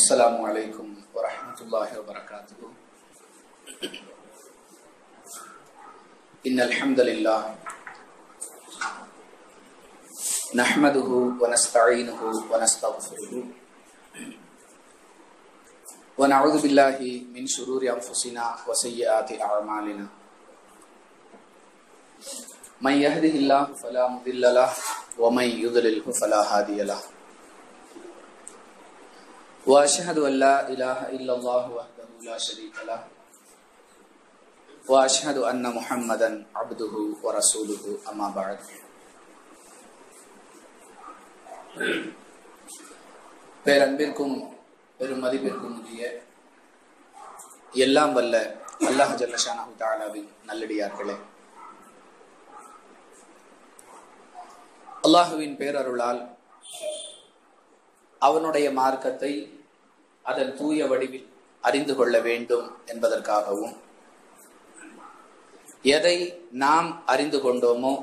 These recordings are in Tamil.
السلام عليكم ورحمة الله وبركاته. إن الحمد لله نحمده ونستعينه ونستغفره. ونعوذ بالله من شرور أنفسنا وسيئات أعمالنا. من يهده الله فلا مضل له ومن يضلله فلا هادي له. واشهد ان لا اله الا الله وحده لا شريك له واشهد ان محمدا عبده ورسوله اما بعد பேரன்பிற்கும் பெரும் மதிப்பிற்கும் உரிய எல்லாம் வல்ல அல்லாஹ் ஜல்லஷானஹு தாலாவின் நல்லடியார்களே அல்லாஹுவின் பேரருளால் அவனுடைய மார்க்கத்தை அதன் தூய வடிவில் அறிந்து கொள்ள வேண்டும் என்பதற்காகவும் எதை நாம் அறிந்து கொண்டோமோ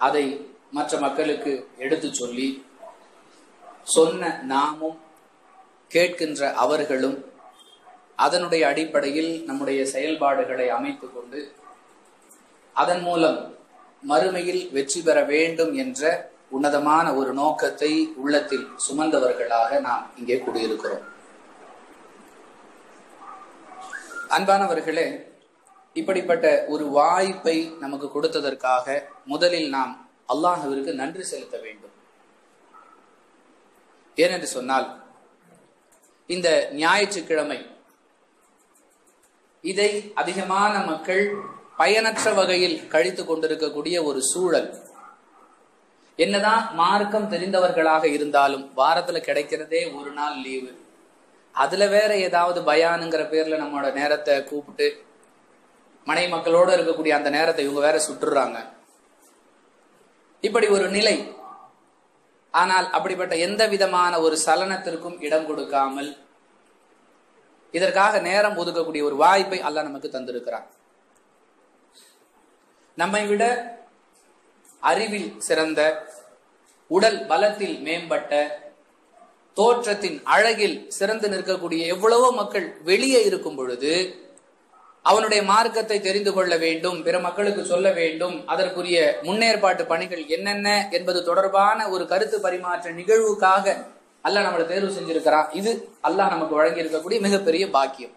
அதை மற்ற மக்களுக்கு எடுத்து சொல்லி சொன்ன நாமும் கேட்கின்ற அவர்களும் அதனுடைய அடிப்படையில் நம்முடைய செயல்பாடுகளை அமைத்துக் கொண்டு அதன் மூலம் மறுமையில் வெற்றி பெற வேண்டும் என்ற உன்னதமான ஒரு நோக்கத்தை உள்ளத்தில் சுமந்தவர்களாக நாம் இங்கே கூடியிருக்கிறோம். அன்பானவர்களே இப்படிப்பட்ட ஒரு வாய்ப்பை நமக்கு கொடுத்ததற்காக முதலில் நாம் அல்லாஹுவிற்கு நன்றி செலுத்த வேண்டும். ஏனென்று சொன்னால் இந்த ஞாயிற்றுக்கிழமை இதை அதிகமான மக்கள் பயனற்ற வகையில் கழித்து கொண்டிருக்கக்கூடிய ஒரு சூழல். என்னதான் மார்க்கம் தெரிந்தவர்களாக இருந்தாலும் வாரத்துல கிடைக்கிறதே ஒரு நாள் லீவு அதுல வேற ஏதாவது பயானுங்கிற பேர்ல நம்மளோட நேரத்தை கூப்பிட்டு மனை மக்களோட இருக்கக்கூடிய அந்த நேரத்தை இவங்க வேற சுட்டுறாங்க இப்படி ஒரு நிலை. ஆனால் அப்படிப்பட்ட எந்த விதமான ஒரு சலனத்திற்கும் இடம் கொடுக்காமல் இதற்காக நேரம் ஒதுக்கக்கூடிய ஒரு வாய்ப்பை அல்ல நமக்கு தந்திருக்கிறான். நம்மை விட அறிவில் சிறந்த உடல் பலத்தில் மேம்பட்ட தோற்றத்தின் அழகில் சிறந்து நிற்கக்கூடிய எவ்வளவோ மக்கள் வெளியே இருக்கும் பொழுது அவனுடைய மார்க்கத்தை தெரிந்து கொள்ள வேண்டும் பிற மக்களுக்கு சொல்ல வேண்டும் அதற்குரிய முன்னேற்பாட்டு பணிகள் என்னென்ன என்பது தொடர்பான ஒரு கருத்து பரிமாற்ற நிகழ்வுக்காக அல்லாஹ் நம்மளை தேர்வு செஞ்சிருக்கிறான். இது அல்லாஹ் நமக்கு வழங்கி இருக்கக்கூடிய மிகப்பெரிய பாக்கியம்.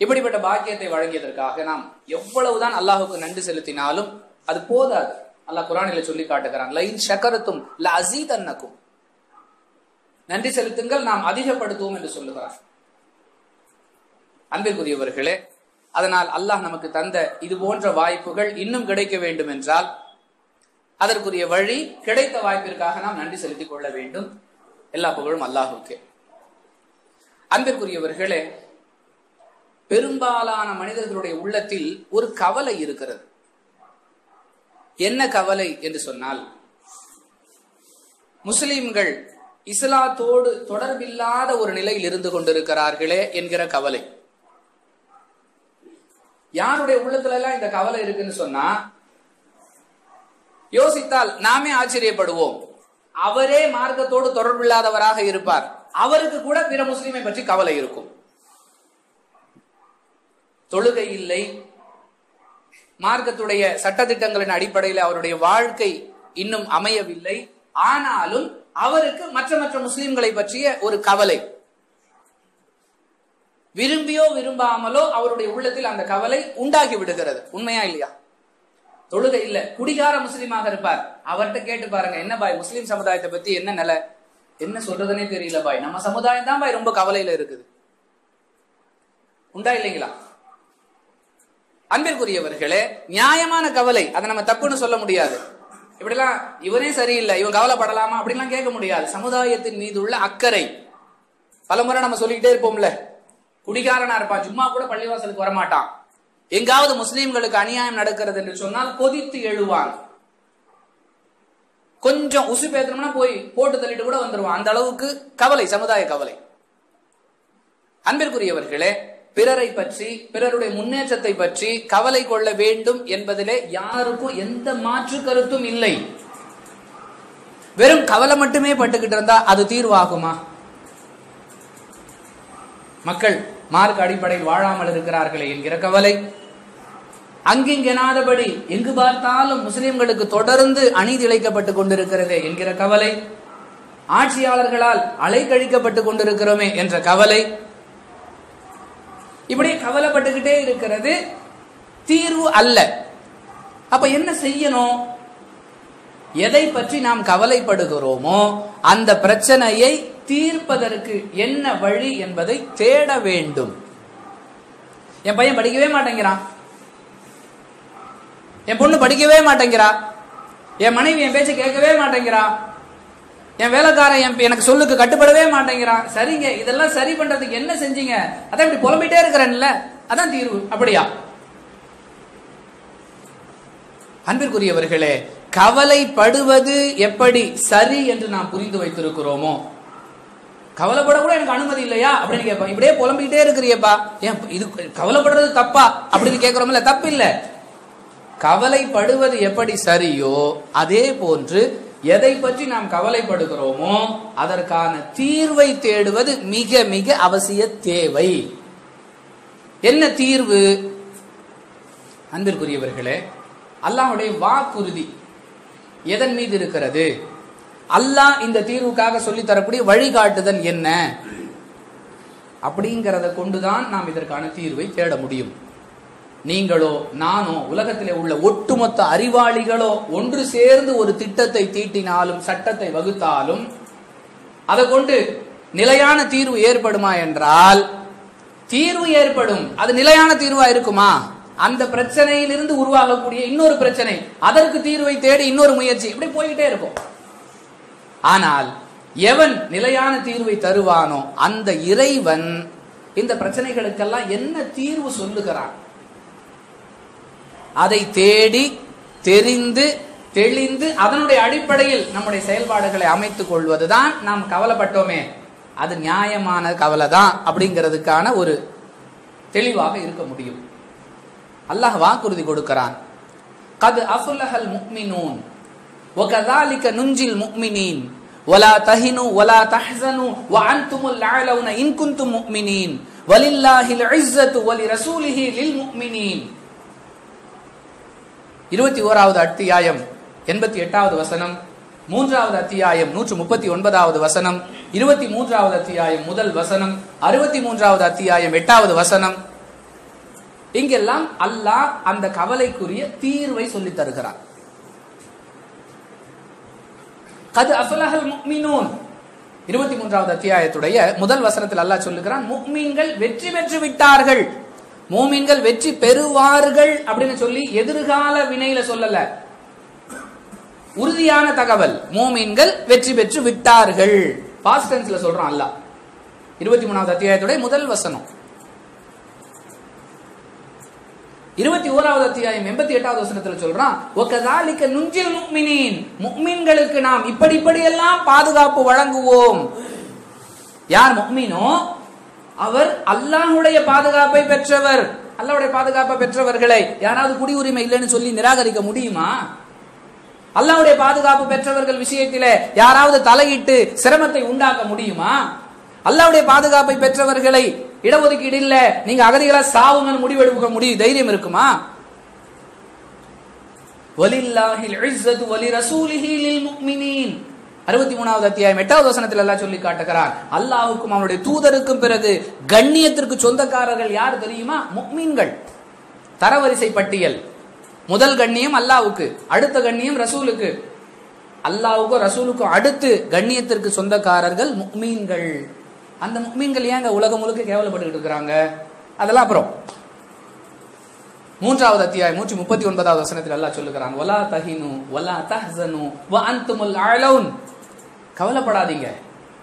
இப்படிப்பட்ட பாக்கியத்தை வழங்கியதற்காக நாம் எவ்வளவுதான் அல்லாஹுக்கு நன்றி செலுத்தினாலும் அது போதாது. அல்லாஹ் குரானில சொல்லி காட்டுகிறான். லைன் ஷக்கரத்தும் ல அசீத் அன்னக்கும் நன்றி செலுத்துங்கள் நாம் அதிகப்படுத்துவோம் என்று சொல்லுகிறார் அன்பிற்குரியவர்களே அதனால் அல்லாஹ் நமக்கு தந்த இது போன்ற வாய்ப்புகள் இன்னும் கிடைக்க வேண்டும் என்றால் அதற்குரிய வழி கிடைத்த வாய்ப்பிற்காக நாம் நன்றி செலுத்திக் கொள்ள வேண்டும். எல்லா புகழும் அல்லாஹுக்கே. அன்பிற்குரியவர்களே பெரும்பாலான மனிதர்களுடைய உள்ளத்தில் ஒரு கவலை இருக்கிறது. என்ன கவலை என்று சொன்னால் முஸ்லிம்கள் இஸ்லாத்தோடு தொடர்பில்லாத ஒரு நிலையில் இருந்து கொண்டிருக்கிறார்களே என்கிற கவலை. யாருடைய உள்ளத்துல எல்லாம் இந்த கவலை இருக்குன்னு சொன்னா யோசித்தால் நாமே ஆச்சரியப்படுவோம். அவரே மார்க்கத்தோடு தொடர்பில்லாதவராக இருப்பார். அவருக்கு கூட பிற முஸ்லிமை பற்றி கவலை இருக்கும். தொழுகை இல்லை மார்க்கத்துடைய சட்டத்திட்டங்களின் அடிப்படையில் அவருடைய வாழ்க்கை இன்னும் அமையவில்லை. ஆனாலும் அவருக்கு மற்ற மற்ற முஸ்லிம்களை பற்றிய ஒரு கவலை. விரும்பியோ விரும்பாமலோ அவருடைய உள்ளத்தில் அந்த கவலை உண்டாகி விடுகிறது. உண்மையா இல்லையா? தொழுகை இல்ல. குடிகார முஸ்லீமாக இருப்பார். அவர்கிட்ட கேட்டு பாருங்க என்ன பாய் முஸ்லீம் சமுதாயத்தை பத்தி என்ன நிலை? என்ன சொல்றதுனே தெரியல பாய். நம்ம சமுதாயம் தான் பாய் ரொம்ப கவலையில இருக்குது. உண்டா இல்லைங்களா? அன்பிற்குரியவர்களே நியாயமான கவலை அதை நம்ம தப்புன்னு சொல்ல முடியாது. இப்படிலாம் இவரே சரியில்லை இவன் கவலைப்படலாமா? அப்படிலாம் கேட்க முடியாது. சமுதாயத்தின் மீது உள்ள அக்கறை. பலமுறை நம்ம சொல்லிக்கிட்டே இருப்போம்ல குடிகாரனா இருப்பான் சும்மா கூட பள்ளிவாசலுக்கு வரமாட்டான். எங்காவது முஸ்லீம்களுக்கு அநியாயம் நடக்கிறது என்று சொன்னால் கொதித்து எழுவான். கொஞ்சம் உசு பேத்தனம்னா போய் போட்டு தள்ளிட்டு கூட வந்துருவான். அந்த அளவுக்கு கவலை சமுதாய கவலை. அன்பிற்குரியவர்களே பிறரை பற்றி பிறருடைய முன்னேற்றத்தை பற்றி கவலை கொள்ள வேண்டும் என்பதிலே யாருக்கும் எந்த மாற்று கருத்தும் இல்லை. வெறும் கவலை மட்டுமே பட்டுக்கிட்டு இருந்தா அது தீர்வாகுமா? மக்கள் மார்க் அடிப்படையில் வாழாமல் இருக்கிறார்களே என்கிற கவலை. அங்கிங்கெனாதபடி எங்கு பார்த்தாலும் முஸ்லிம்களுக்கு தொடர்ந்து அநீதி இழைக்கப்பட்டு கொண்டிருக்கிறதே என்கிற கவலை. ஆட்சியாளர்களால் அலைக்கழிக்கப்பட்டு கொண்டிருக்கிறோமே என்ற கவலை. இப்படி கவலைப்பட்டுக்கிட்டே இருக்கிறது தீர்வு அல்ல. அப்ப என்ன செய்யணும்? எதை பற்றி நாம் கவலைப்படுகிறோமோ அந்த பிரச்சனையை தீர்ப்பதற்கு என்ன வழி என்பதை தேட வேண்டும். என் பையன் படிக்கவே மாட்டேங்கிறான். என் பொண்ணு படிக்கவே மாட்டேங்கிறா. என் மனைவி என் பேச்சை கேட்கவே மாட்டேங்கிறா. என் வேலைக்காரன் என் எனக்கு சொல்லுக்கு கட்டுப்படவே மாட்டேங்கிறான். சரிங்க இதெல்லாம் சரி பண்றதுக்கு என்ன செஞ்சீங்க? அதான் இப்படி புலம்பிட்டே இருக்கிறேன்ல. அதான் தீர்வு. அப்படியா? அன்பிற்குரியவர்களே கவலைப்படுவது எப்படி சரி என்று நாம் புரிந்து வைத்திருக்கிறோமோ? கவலைப்பட கூட எனக்கு அனுமதி இல்லையா? அப்படின்னு கேட்பா இப்படியே புலம்பிக்கிட்டே இருக்கிறியப்பா. ஏன் இது கவலைப்படுறது தப்பா? அப்படின்னு கேட்கிறோம்ல தப்பு இல்ல கவலைப்படுவது எப்படி சரியோ அதே போன்று எதை பற்றி நாம் கவலைப்படுகிறோமோ அதற்கான தீர்வை தேடுவது மிக மிக அவசிய தேவை. என்ன தீர்வு? அன்பிற்குரியவர்களே அல்லாஹுடைய வாக்குறுதி எதன் மீது இருக்கிறது? அல்லாஹ் இந்த தீர்வுக்காக சொல்லி தரக்கூடிய வழிகாட்டுதல் என்ன? அப்படிங்கிறத கொண்டுதான் நாம் இதற்கான தீர்வை தேட முடியும். நீங்களோ நானோ உலகத்திலே உள்ள ஒட்டுமொத்த அறிவாளிகளோ ஒன்று சேர்ந்து ஒரு திட்டத்தை தீட்டினாலும் சட்டத்தை வகுத்தாலும் அதை கொண்டு நிலையான தீர்வு ஏற்படுமா என்றால் தீர்வு ஏற்படும். அது நிலையான தீர்வா இருக்குமா? அந்த பிரச்சனையிலிருந்து உருவாகக்கூடிய இன்னொரு பிரச்சனை அதற்கு தீர்வை தேடி இன்னொரு முயற்சி. இப்படி போய்கிட்டே இருக்கும். ஆனால் எவன் நிலையான தீர்வை தருவானோ அந்த இறைவன் இந்த பிரச்சனைகளுக்கெல்லாம் என்ன தீர்வு சொல்லுகிறான்? அதை தேடி தெரிந்து தெளிந்து அதனுடைய அடிப்படையில் நம்முடைய செயல்பாடுகளை அமைத்துக் கொள்வதுதான் நாம் கவலைப்பட்டோமே. அது நியாயமான கவலை தான் அப்படிங்கிறதுக்கான ஒரு தெளிவாக இருக்க முடியும். அல்லாஹ் வாக்குறுதி கொடுக்கிறான். கது அசுல்லஹல் முக்மினூன் ஒகதாலிக்க நுஞ்சில் முக்மினீன் ஒலா தஹினு ஒலா தஹசனு வ அன்துமுல் லாலவுன இன்குந்தும் முக்மினீன் வலில்லாஹில் இஸ்ஸத்து வலி ரசூலிஹி லில் இருபத்தி ஓராவது அத்தியாயம் எண்பத்தி எட்டாவது வசனம் மூன்றாவது அத்தியாயம் நூற்று முப்பத்தி ஒன்பதாவது வசனம் இருபத்தி மூன்றாவது அத்தியாயம் முதல் வசனம் அறுபத்தி மூன்றாவது அத்தியாயம் எட்டாவது வசனம். இங்கெல்லாம் அல்லாஹ் அந்த கவலைக்குரிய தீர்வை சொல்லித் தருகிறார். கது அஃபலஹல் முக்மினூன் இருபத்தி மூன்றாவது அத்தியாயத்துடைய முதல் வசனத்தில் அல்லாஹ் சொல்லுகிறான் முக்மீன்கள் வெற்றி பெற்று விட்டார்கள். மூமின்கள் வெற்றி பெறுவார்கள் அப்படின்னு சொல்லி எதிர்கால வினையில சொல்லல. உறுதியான தகவல் மூமின்கள் வெற்றி பெற்று விட்டார்கள். பாஸ்ட் டென்ஸ்ல சொல்றான் அல்லாஹ். இருபத்தி மூணாவது அத்தியாயத்துடைய முதல் வசனம். இருபத்தி ஓராவது அத்தியாயம் எண்பத்தி எட்டாவது வசனத்துல சொல்றான் ஒக்கதாலிக்க நுஞ்சில் முக்மினின். முக்மின்களுக்கு நாம் இப்படி இப்படி எல்லாம் பாதுகாப்பு வழங்குவோம். யார் முக்மீனோ? அவர் அல்லாஹுடைய பாதுகாப்பை பெற்றவர். அல்லாவுடைய பாதுகாப்பை பெற்றவர்களை யாராவது குடியுரிமை இல்லைன்னு சொல்லி நிராகரிக்க முடியுமா? அல்லாஹ்வுடைய பாதுகாப்பு பெற்றவர்கள் விஷயத்திலே யாராவது தலையிட்டு சிரமத்தை உண்டாக்க முடியுமா? அல்லாஹ்வுடைய பாதுகாப்பை பெற்றவர்களை இடஒதுக்கீடு இல்ல நீங்க அகதிகளா சாவுங்கன்னு முடிவெடுக்க முடியும் தைரியம் இருக்குமா? வலில்லாஹில் இஸ்ஸத்து வலி ரசூலிஹி லில் அறுபத்தி மூணாவது அத்தியாயம் எட்டாவது வசனத்தில் எல்லாம் சொல்லி காட்டுகிறார் அல்லாஹுக்கும் அவனுடைய தூதருக்கும் பிறகு கண்ணியத்திற்கு சொந்தக்காரர்கள் யார் தெரியுமா? முக்மீன்கள். தரவரிசை பட்டியல். முதல் கண்ணியம் அல்லாவுக்கு அடுத்த கண்ணியம் ரசூலுக்கு. அல்லாவுக்கும் ரசூலுக்கும் அடுத்து கண்ணியத்திற்கு சொந்தக்காரர்கள் முக்மீன்கள். அந்த முக்மீன்கள் ஏங்க உலகம் முழுக்க கேவலப்பட்டு இருக்கிறாங்க? அதெல்லாம் அப்புறம். மூன்றாவது அத்தியாயம் நூற்றி முப்பத்தி ஒன்பதாவது வசனத்தில் அல்லாஹ் சொல்லுகிறான் ஒலா தஹினு ஒலா தஹ்சனு வ அன்துமுல் அலவுன். கவலைப்படாதீங்க.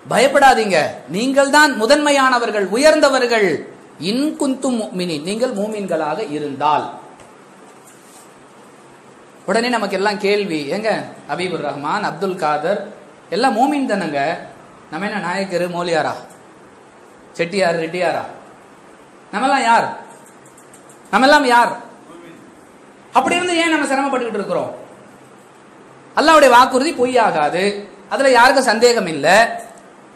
பயப்படாதீங்க. நீங்கள் தான் முதன்மையானவர்கள் உயர்ந்தவர்கள். இன்குந்தும் மினி நீங்கள் மூமின்களாக இருந்தால். உடனே நமக்கு எல்லாம் கேள்வி எங்க அபீபுர் ரஹ்மான் அப்துல் காதர் எல்லாம் மூமின் தானங்க? நம்ம என்ன நாயக்கர் மோலியாரா? செட்டியார் ரெட்டியாரா? நம்மெல்லாம் யார்? நம்மெல்லாம் யார்? அப்படி இருந்து ஏன் நம்ம சிரமப்பட்டுக்கிட்டு இருக்கிறோம்? அல்லாவுடைய வாக்குறுதி பொய்யாகாது. அதுல யாருக்கும் சந்தேகம் இல்லை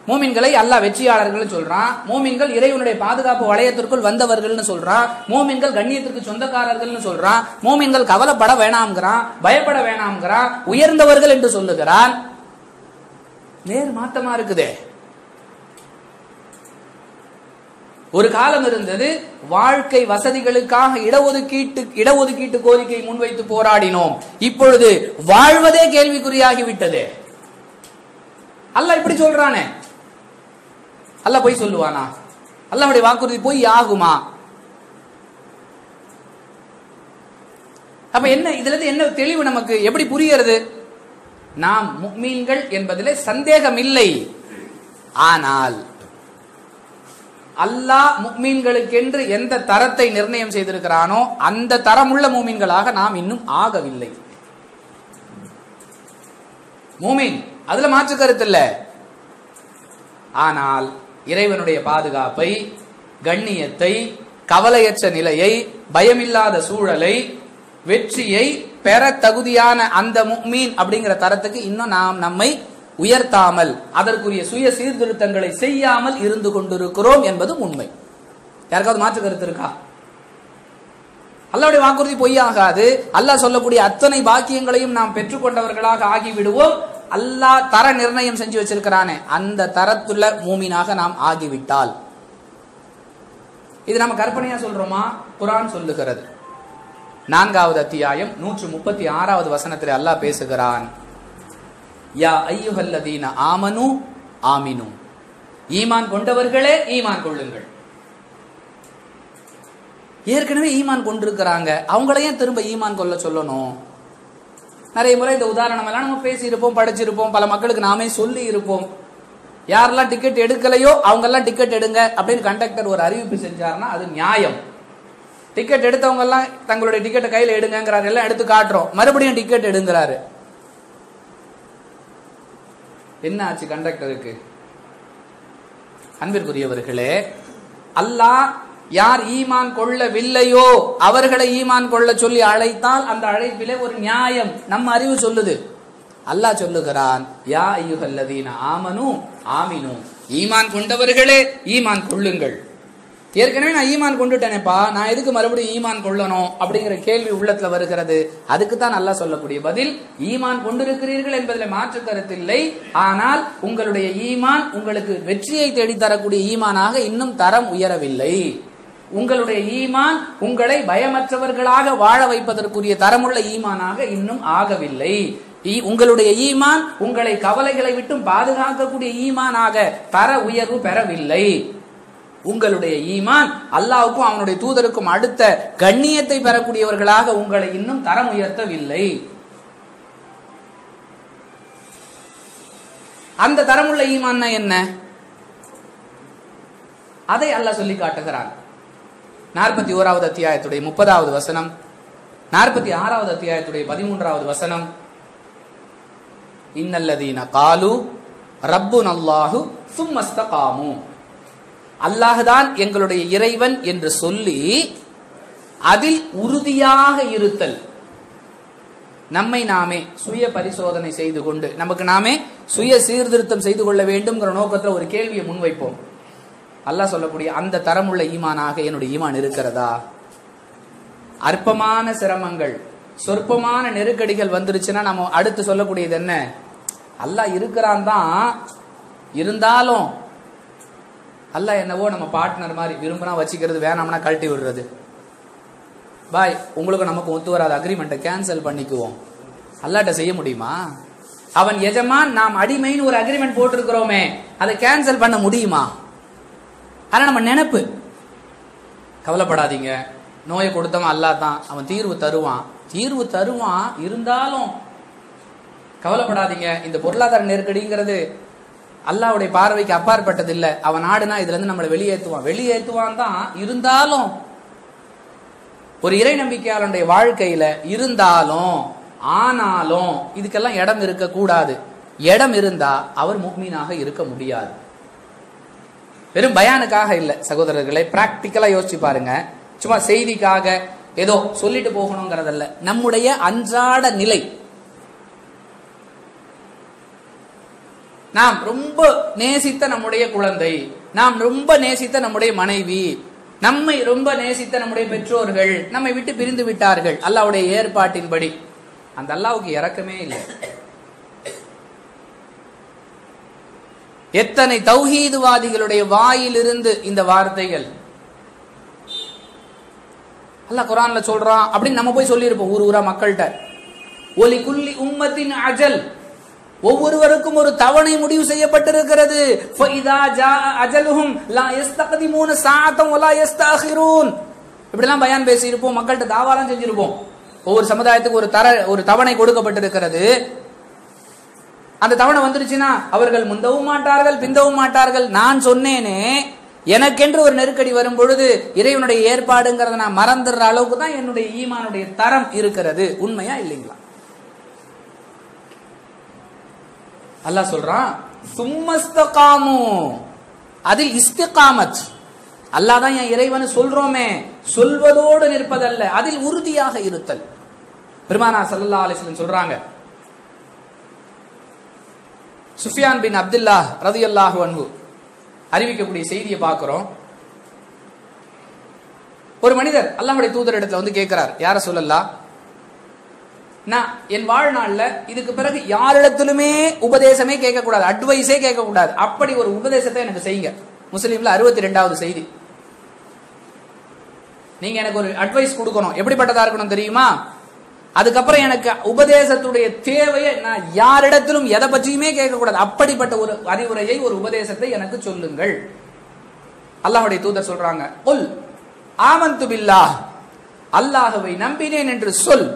மூமின்களை அல்லாஹ் வெற்றியாளர்கள் சொல்றான். மூமின்கள் இறைவனுடைய பாதுகாப்பு வளையத்திற்குள் வந்தவர்கள்னு சொல்றான். மூமின்கள் கண்ணியத்திற்கு சொந்தக்காரர்கள்னு சொல்றான். மூமின்கள் கவலைப்பட வேணாம்ங்கிறான் பயப்பட வேணாம்ங்கிறான் உயர்ந்தவர்கள் என்று சொல்லுகிறான். நேர் மாத்தமா இருக்குதே. ஒரு காலம் இருந்தது வாழ்க்கை வசதிகளுக்காக இடஒதுக்கீட்டு இடஒதுக்கீட்டு கோரிக்கை முன்வைத்து போராடினோம். இப்பொழுது வாழ்வதே கேள்விக்குறியாகிவிட்டது. அல்ல இப்படி சொல்றானே. அல்லாஹ் போய் சொல்லுவானா? அல்லாவுடைய வாக்குறுதி போய் ஆகுமா? அப்ப என்ன இதுல இருந்து என்ன தெளிவு நமக்கு? எப்படி புரிகிறது? நாம் முக்மீன்கள் என்பதிலே சந்தேகம் இல்லை ஆனால் அல்லாஹ் முக்மீன்களுக்கென்று எந்த தரத்தை நிர்ணயம் செய்திருக்கிறானோ அந்த தரமுள்ள மூமீன்களாக நாம் இன்னும் ஆகவில்லை. மூமின் அதுல மாற்று கருத்து இல்ல. ஆனால் இறைவனுடைய பாதுகாப்பை கண்ணியத்தை கவலையற்ற நிலையை பயமில்லாத சூழலை வெற்றியை பெற தகுதியான அந்த மீன் அப்படிங்கிற தரத்துக்கு இன்னும் நாம் நம்மை உயர்த்தாமல் அதற்குரிய சுய சீர்திருத்தங்களை செய்யாமல் இருந்து கொண்டிருக்கிறோம் என்பதும் உண்மை. யாருக்காவது மாற்று கருத்து இருக்கா? அல்லாவுடைய வாக்குறுதி பொய்யாகாது. அல்லாஹ் சொல்லக்கூடிய அத்தனை பாக்கியங்களையும் நாம் பெற்றுக்கொண்டவர்களாக ஆகிவிடுவோம். அல்லாஹ் தர நிர்ணயம் செஞ்சு வச்சிருக்கிறானே அந்த தரத்துள்ள மூமினாக நாம் ஆகிவிட்டால். இது நம்ம கற்பனையா சொல்றோமா? குரான் சொல்லுகிறது. நான்காவது அத்தியாயம் நூற்று முப்பத்தி ஆறாவது வசனத்தில் அல்லாஹ் பேசுகிறான். யா ஐயுஹல்லதீன ஆமனு ஆமினு. ஈமான் கொண்டவர்களே ஈமான் கொள்ளுங்கள். ஏற்கனவே ஈமான் கொண்டிருக்கிறாங்க. அவங்களையும் திரும்ப ஈமான் கொள்ள சொல்லணும்? நிறைய முறை இந்த உதாரணம் எல்லாம் நம்ம பேசியிருப்போம் படிச்சிருப்போம். பல மக்களுக்கு நாமே சொல்லி இருப்போம் யாரெல்லாம் டிக்கெட் எடுக்கலையோ அவங்க எல்லாம் டிக்கெட் எடுங்க அப்படின்னு கண்டக்டர் ஒரு அறிவிப்பு செஞ்சாருன்னா அது நியாயம். டிக்கெட் எடுத்தவங்க எல்லாம் தங்களுடைய டிக்கெட்டை கையில் எடுங்கிறாரு எல்லாம் எடுத்து காட்டுறோம். மறுபடியும் டிக்கெட் எடுங்கிறாரு. என்ன ஆச்சு கண்டக்டருக்கு அன்பிற்குரியவர்களே அல்லாஹ் யார் ஈமான் கொள்ளவில்லையோ அவர்களை ஈமான் கொள்ள சொல்லி அழைத்தால் அந்த அழைப்பிலே ஒரு நியாயம் நம்ம அறிவு சொல்லுது. அல்லாஹ் சொல்லுகிறான் யா ஐயுகல்லதீன ஆமனு ஆமினு. ஈமான் கொண்டவர்களே ஈமான் கொள்ளுங்கள். ஏற்கனவே நான் ஈமான் கொண்டுட்டேனேப்பா நான் எதுக்கு மறுபடியும் ஈமான் கொள்ளணும் அப்படிங்கிற கேள்வி உள்ளத்துல வருகிறது. அதுக்கு தான் நல்லா சொல்லக்கூடிய பதில் ஈமான் கொண்டிருக்கிறீர்கள் என்பதில் மாற்று கருத்தில்லை ஆனால் உங்களுடைய ஈமான் உங்களுக்கு வெற்றியை தேடித்தரக்கூடிய ஈமானாக இன்னும் தரம் உயரவில்லை. உங்களுடைய ஈமான் உங்களை பயமற்றவர்களாக வாழ வைப்பதற்குரிய தரமுள்ள ஈமானாக இன்னும் ஆகவில்லை. உங்களுடைய ஈமான் உங்களை கவலைகளை விட்டும் பாதுகாக்கக்கூடிய ஈமானாக தர உயர்வு பெறவில்லை. உங்களுடைய ஈமான் அல்லாவுக்கும் அவனுடைய தூதருக்கும் அடுத்த கண்ணியத்தை பெறக்கூடியவர்களாக உங்களை இன்னும் தரம் உயர்த்தவில்லை. அந்த தரமுள்ள ஈமான்னா என்ன? அதை அல்லாஹ் சொல்லி காட்டுகிறான். நாற்பத்தி ஓராவது அத்தியாயத்துடைய முப்பதாவது வசனம். நாற்பத்தி ஆறாவது அத்தியாயத்துடைய பதிமூன்றாவது வசனம். இன்னல்லதீன காலு ரப்புன் அல்லாஹு சும்மஸ்தகாமு. அல்லாஹுதான் எங்களுடைய இறைவன் என்று சொல்லி அதில் உறுதியாக இருத்தல். நம்மை நாமே சுய பரிசோதனை செய்து கொண்டு நமக்கு நாமே சுய சீர்திருத்தம் செய்து கொள்ள வேண்டும்ங்கிற நோக்கத்தில் ஒரு கேள்வியை முன்வைப்போம். அல்லாஹ் சொல்லக்கூடிய அந்த தரமுள்ள ஈமானாக என்னுடைய ஈமான் இருக்கிறதா? அற்பமான சிரமங்கள் சொற்பமான நெருக்கடிகள் வந்துருச்சுன்னா நம்ம அடுத்து சொல்லக்கூடியது என்ன? அல்லாஹ் இருக்கிறான் தான். இருந்தாலும் அல்லாஹ் என்னவோ நம்ம பார்ட்னர் மாதிரி விரும்பினா வச்சுக்கிறது வேணாம்னா கழட்டி விடுறது. பாய் உங்களுக்கு நமக்கு ஒத்து வராத அக்ரிமெண்ட்டை கேன்சல் பண்ணிக்குவோம். அல்லாட்ட செய்ய முடியுமா? அவன் எஜமான் நாம் அடிமைன்னு ஒரு அக்ரிமெண்ட் போட்டிருக்கிறோமே அதை கேன்சல் பண்ண முடியுமா? ஆனால் நம்ம நினைப்பு. கவலைப்படாதீங்க. நோயை கொடுத்தவன் அல்லாஹ் தான் அவன் தீர்வு தருவான். தீர்வு தருவான் இருந்தாலும் கவலைப்படாதீங்க. இந்த பொருளாதார நெருக்கடிங்கிறது அல்லாஹ்வுடைய பார்வைக்கு அப்பாற்பட்டது இல்லை அவன் நாடுனா இதுல இருந்து நம்மளை வெளியேற்றுவான். வெளியேற்றுவான் தான் இருந்தாலும். ஒரு இறை நம்பிக்கையாளனுடைய வாழ்க்கையில இருந்தாலும் ஆனாலும் இதுக்கெல்லாம் இடம் இருக்க கூடாது இடம் இருந்தா அவர் முக்மீனாக இருக்க முடியாது. வெறும் பயானுக்காக இல்லை சகோதரர்களை. பிராக்டிக்கலா யோசிச்சு பாருங்க. சும்மா செய்திக்காக ஏதோ சொல்லிட்டு போகணுங்கிறதல்ல. நம்முடைய அன்றாட நிலை. நாம் ரொம்ப நேசித்த நம்முடைய குழந்தை. நாம் ரொம்ப நேசித்த நம்முடைய மனைவி. நம்மை ரொம்ப நேசித்த நம்முடைய பெற்றோர்கள். நம்மை விட்டு பிரிந்து விட்டார்கள். அல்லாவுடைய ஏற்பாட்டின்படி. அந்த அல்லாவுக்கு இறக்கமே இல்லை. எத்தனை தௌஹீதுவாதிகளுடைய வாயிலிருந்து இந்த வார்த்தைகள்? அல்ல குரான்ல சொல்றான் அப்படின்னு நம்ம போய் சொல்லியிருப்போம் ஊர் ஊரா மக்கள்கிட்ட. ஒலி குல்லி உம்மத்தின் அஜல். ஒவ்வொருவருக்கும் ஒரு தவணை முடிவு செய்யப்பட்டிருக்கிறது. ஃபைதா ஜா லா யஸ்தக்திமூன சாஅத்தம் வலா யஸ்தஅகிரூன் இப்படிலாம் பயான் பேசியிருப்போம் மக்கள்கிட்ட தாவாலாம் செஞ்சிருப்போம். ஒவ்வொரு சமுதாயத்துக்கு ஒரு தர ஒரு தவணை கொடுக்கப்பட்டிருக்கிறது. அந்த தவணை வந்துருச்சுன்னா அவர்கள் முந்தவும் மாட்டார்கள் பிந்தவும் மாட்டார்கள். நான் சொன்னேனே எனக்கென்று ஒரு நெருக்கடி வரும் பொழுது இறைவனுடைய ஏற்பாடுங்கிறத நான் மறந்துடுற அளவுக்கு தான் என்னுடைய ஈமானுடைய தரம் இருக்கிறது. உண்மையா இல்லைங்களா? அல்லாஹ் சொல்றான் சும்மஸ்தகாமு. அதில் இஸ்திகாமத். அல்லாஹ் தான் என் இறைவன் சொல்றோமே சொல்வதோடு நிற்பதல்ல அதில் உறுதியாக இருத்தல். பெருமானா சல்லா அலிஸ்லன் சொல்றாங்க சுஃபியான் பின் அப்துல்லா ரதி அல்லாஹு அன்பு அறிவிக்கக்கூடிய செய்தியை பார்க்குறோம். ஒரு மனிதர் அல்லாஹுடைய தூதர் இடத்துல வந்து கேட்கிறார் யார சொல்லலாம் நான் என் வாழ்நாள்ல இதுக்கு பிறகு யாரிடத்திலுமே உபதேசமே கேட்கக்கூடாது அட்வைஸே கேட்கக்கூடாது. அப்படி ஒரு உபதேசத்தை எனக்கு செய்யுங்க. முஸ்லீம்ல அறுபத்தி ரெண்டாவது செய்தி. நீங்க எனக்கு ஒரு அட்வைஸ் கொடுக்கணும். எப்படிப்பட்டதா இருக்கணும் தெரியுமா? அதுக்கப்புறம் எனக்கு உபதேசத்துடைய தேவையை நான் யாரிடத்திலும் எதை பற்றியுமே கேட்கக்கூடாது. அப்படிப்பட்ட ஒரு அறிவுரையை ஒரு உபதேசத்தை எனக்கு சொல்லுங்கள். அல்லாஹுடைய தூதர் சொல்றாங்க உல் ஆமந்து பில்லாஹ். அல்லாஹுவை நம்பினேன் என்று சொல்.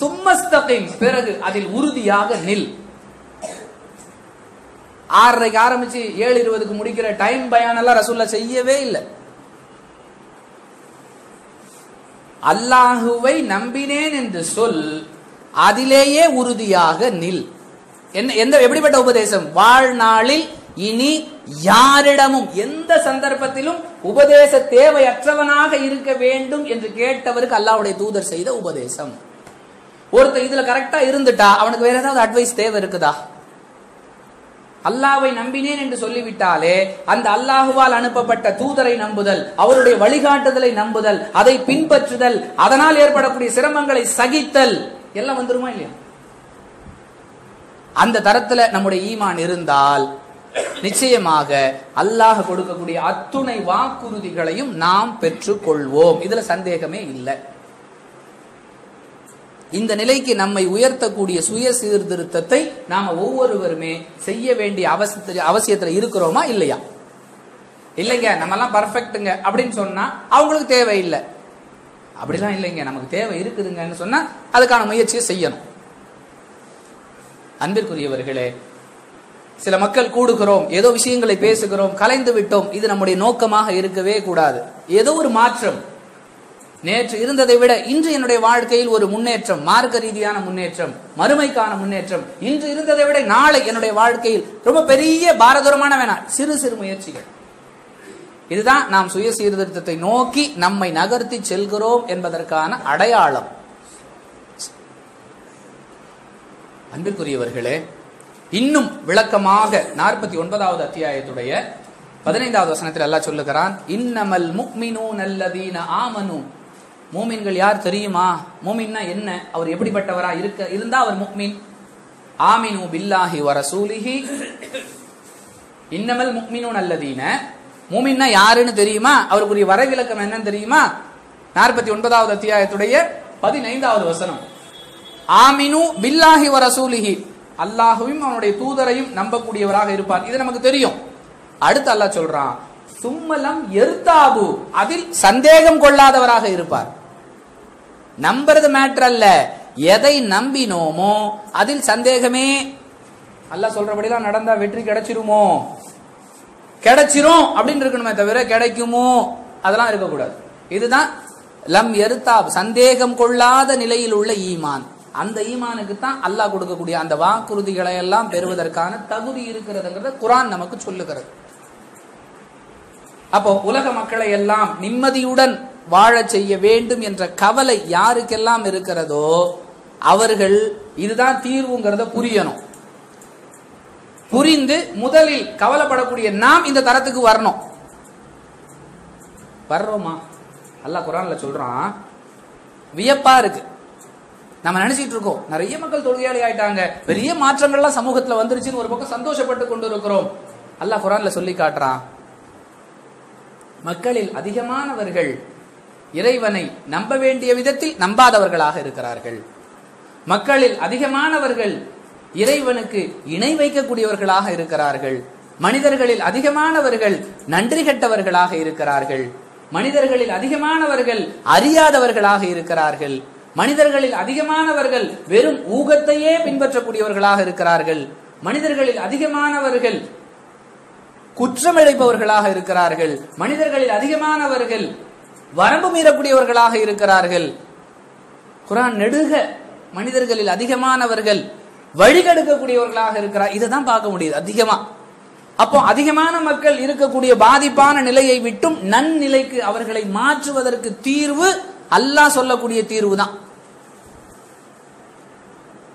சும்மஸ்தகிம். பிறகு அதில் உறுதியாக நில். ஆறரைக்கு ஆரம்பிச்சு ஏழு இருபதுக்கு முடிக்கிற டைம் பயானெல்லாம் ரசூல்லா செய்யவே இல்லை. அல்லாஹுவை நம்பினேன் என்று சொல் அதிலேயே உறுதியாக நில். என்ன எந்த எப்படிப்பட்ட உபதேசம்? வாழ்நாளில் இனி யாரிடமும் எந்த சந்தர்ப்பத்திலும் உபதேச தேவையற்றவனாக இருக்க வேண்டும் என்று கேட்டவருக்கு அல்லாவுடைய தூதர் செய்த உபதேசம். ஒருத்தர் இதுல கரெக்டா இருந்துட்டா அவனுக்கு வேற ஏதாவது அட்வைஸ் தேவை இருக்குதா? அல்லாவை நம்பினேன் என்று சொல்லிவிட்டாலே அந்த அல்லாஹுவால் அனுப்பப்பட்ட தூதரை நம்புதல் அவருடைய வழிகாட்டுதலை நம்புதல் அதை பின்பற்றுதல் அதனால் ஏற்படக்கூடிய சிரமங்களை சகித்தல் எல்லாம் வந்துருமா இல்லையா? அந்த தரத்துல நம்முடைய ஈமான் இருந்தால் நிச்சயமாக அல்லாஹ் கொடுக்கக்கூடிய அத்துணை வாக்குறுதிகளையும் நாம் பெற்றுக்கொள்வோம். இதுல சந்தேகமே இல்லை. இந்த நிலைக்கு நம்மை உயர்த்தக்கூடிய சுய சீர்திருத்தத்தை நாம ஒவ்வொருவருமே செய்ய வேண்டிய அவசியத்துல அவசியத்துல இருக்கிறோமா இல்லையா? இல்லைங்க நம்ம எல்லாம் பர்ஃபெக்ட்டுங்க அப்படின்னு சொன்னா அவங்களுக்கு தேவையில்லை. அப்படிலாம் இல்லைங்க நமக்கு தேவை இருக்குதுங்கன்னு சொன்னா அதுக்கான முயற்சியை செய்யணும். அன்பிற்குரியவர்களே சில மக்கள் கூடுகிறோம் ஏதோ விஷயங்களை பேசுகிறோம் கலைந்து விட்டோம் இது நம்முடைய நோக்கமாக இருக்கவே கூடாது. ஏதோ ஒரு மாற்றம். நேற்று இருந்ததை விட இன்று என்னுடைய வாழ்க்கையில் ஒரு முன்னேற்றம் மார்க்க ரீதியான முன்னேற்றம் மறுமைக்கான முன்னேற்றம். இன்று இருந்ததை விட நாளை என்னுடைய வாழ்க்கையில் ரொம்ப பெரிய பாரதூரமான வேணாம் சிறு சிறு முயற்சிகள். இதுதான் நாம் சுய சீர்திருத்தத்தை நோக்கி நம்மை நகர்த்தி செல்கிறோம் என்பதற்கான அடையாளம். அன்பிற்குரியவர்களே இன்னும் விளக்கமாக நாற்பத்தி ஒன்பதாவது அத்தியாயத்துடைய பதினைந்தாவது வசனத்தில் எல்லாம் சொல்லுகிறான் இன்னமல் முக்மினூ நல்லதீன ஆமனு மூமின்கள் யார் தெரியுமா? மூமின்னா என்ன? அவர் எப்படிப்பட்டவரா இருக்க இருந்தா அவர் முக்மின் ஆமினு பில்லாஹி வரசூலிஹி இன்னமல் முக்மினூன் அல்லதீன. மூமின்னா யாருன்னு தெரியுமா? அவருக்குரிய வரவிலக்கம் என்னன்னு தெரியுமா? நாற்பத்தி ஒன்பதாவது அத்தியாயத்துடைய பதினைந்தாவது வசனம். ஆமினு பில்லாஹி வரசூலிஹி ரசூலிஹி. அல்லாஹுவையும் அவனுடைய தூதரையும் நம்பக்கூடியவராக இருப்பார். இது நமக்கு தெரியும். அடுத்து அல்லாஹ் சொல்றான் சும்மலம் எருத்தாபு. அதில் சந்தேகம் கொள்ளாதவராக இருப்பார். நம்புறது மேட்டர் அல்ல. எதை நம்பினோமோ அதில் சந்தேகமே. அல்ல சொல்றபடிலாம் நடந்தா வெற்றி கிடைச்சிருமோ? கிடைச்சிரும் அப்படின்னு இருக்கணுமே தவிர கிடைக்குமோ? அதெல்லாம் இருக்கக்கூடாது. இதுதான் லம் எருத்தாப் சந்தேகம் கொள்ளாத நிலையில் உள்ள ஈமான். அந்த ஈமானுக்கு தான் அல்லாஹ் கொடுக்கக்கூடிய அந்த வாக்குறுதிகளை எல்லாம் பெறுவதற்கான தகுதி இருக்கிறதுங்கிறத குரான் நமக்கு சொல்லுகிறது. அப்போ உலக மக்களை எல்லாம் நிம்மதியுடன் வாழச் செய்ய வேண்டும் என்ற கவலை யாருக்கெல்லாம் இருக்கிறதோ அவர்கள் இதுதான் தீர்வுங்கிறத புரியணும். புரிந்து முதலில் கவலைப்படக்கூடிய நாம் இந்த தரத்துக்கு வரணும். வர்றோமா? அல்லாஹ் குரான்ல சொல்றான் வியப்பா இருக்கு. நம்ம நினைச்சிட்டு இருக்கோம் நிறைய மக்கள் தொழுகையாளி ஆயிட்டாங்க. பெரிய மாற்றங்கள்லாம் சமூகத்துல வந்துருச்சுன்னு ஒரு பக்கம் சந்தோஷப்பட்டு கொண்டு இருக்கிறோம் அல்லாஹ் குரான்ல சொல்லி காட்டுறான் மக்களில் அதிகமானவர்கள் இறைவனை நம்ப வேண்டிய விதத்தில் நம்பாதவர்களாக இருக்கிறார்கள். மக்களில் அதிகமானவர்கள் இறைவனுக்கு இணை வைக்கக்கூடியவர்களாக இருக்கிறார்கள். மனிதர்களில் அதிகமானவர்கள் நன்றி கெட்டவர்களாக இருக்கிறார்கள். மனிதர்களில் அதிகமானவர்கள் அறியாதவர்களாக இருக்கிறார்கள். மனிதர்களில் அதிகமானவர்கள் வெறும் ஊகத்தையே பின்பற்றக்கூடியவர்களாக இருக்கிறார்கள். மனிதர்களில் அதிகமானவர்கள் குற்றமிழைப்பவர்களாக இருக்கிறார்கள். மனிதர்களில் அதிகமானவர்கள் வரம்பு மீறக்கூடியவர்களாக இருக்கிறார்கள். குரான் நெடுக மனிதர்களில் அதிகமானவர்கள் வழிகெடுக்கக்கூடியவர்களாக இருக்கிறார். இதை தான் பார்க்க முடியுது அதிகமா. அப்போ அதிகமான மக்கள் இருக்கக்கூடிய பாதிப்பான நிலையை விட்டும் நன்னிலைக்கு அவர்களை மாற்றுவதற்கு தீர்வு அல்லாஹ் சொல்லக்கூடிய தீர்வு தான்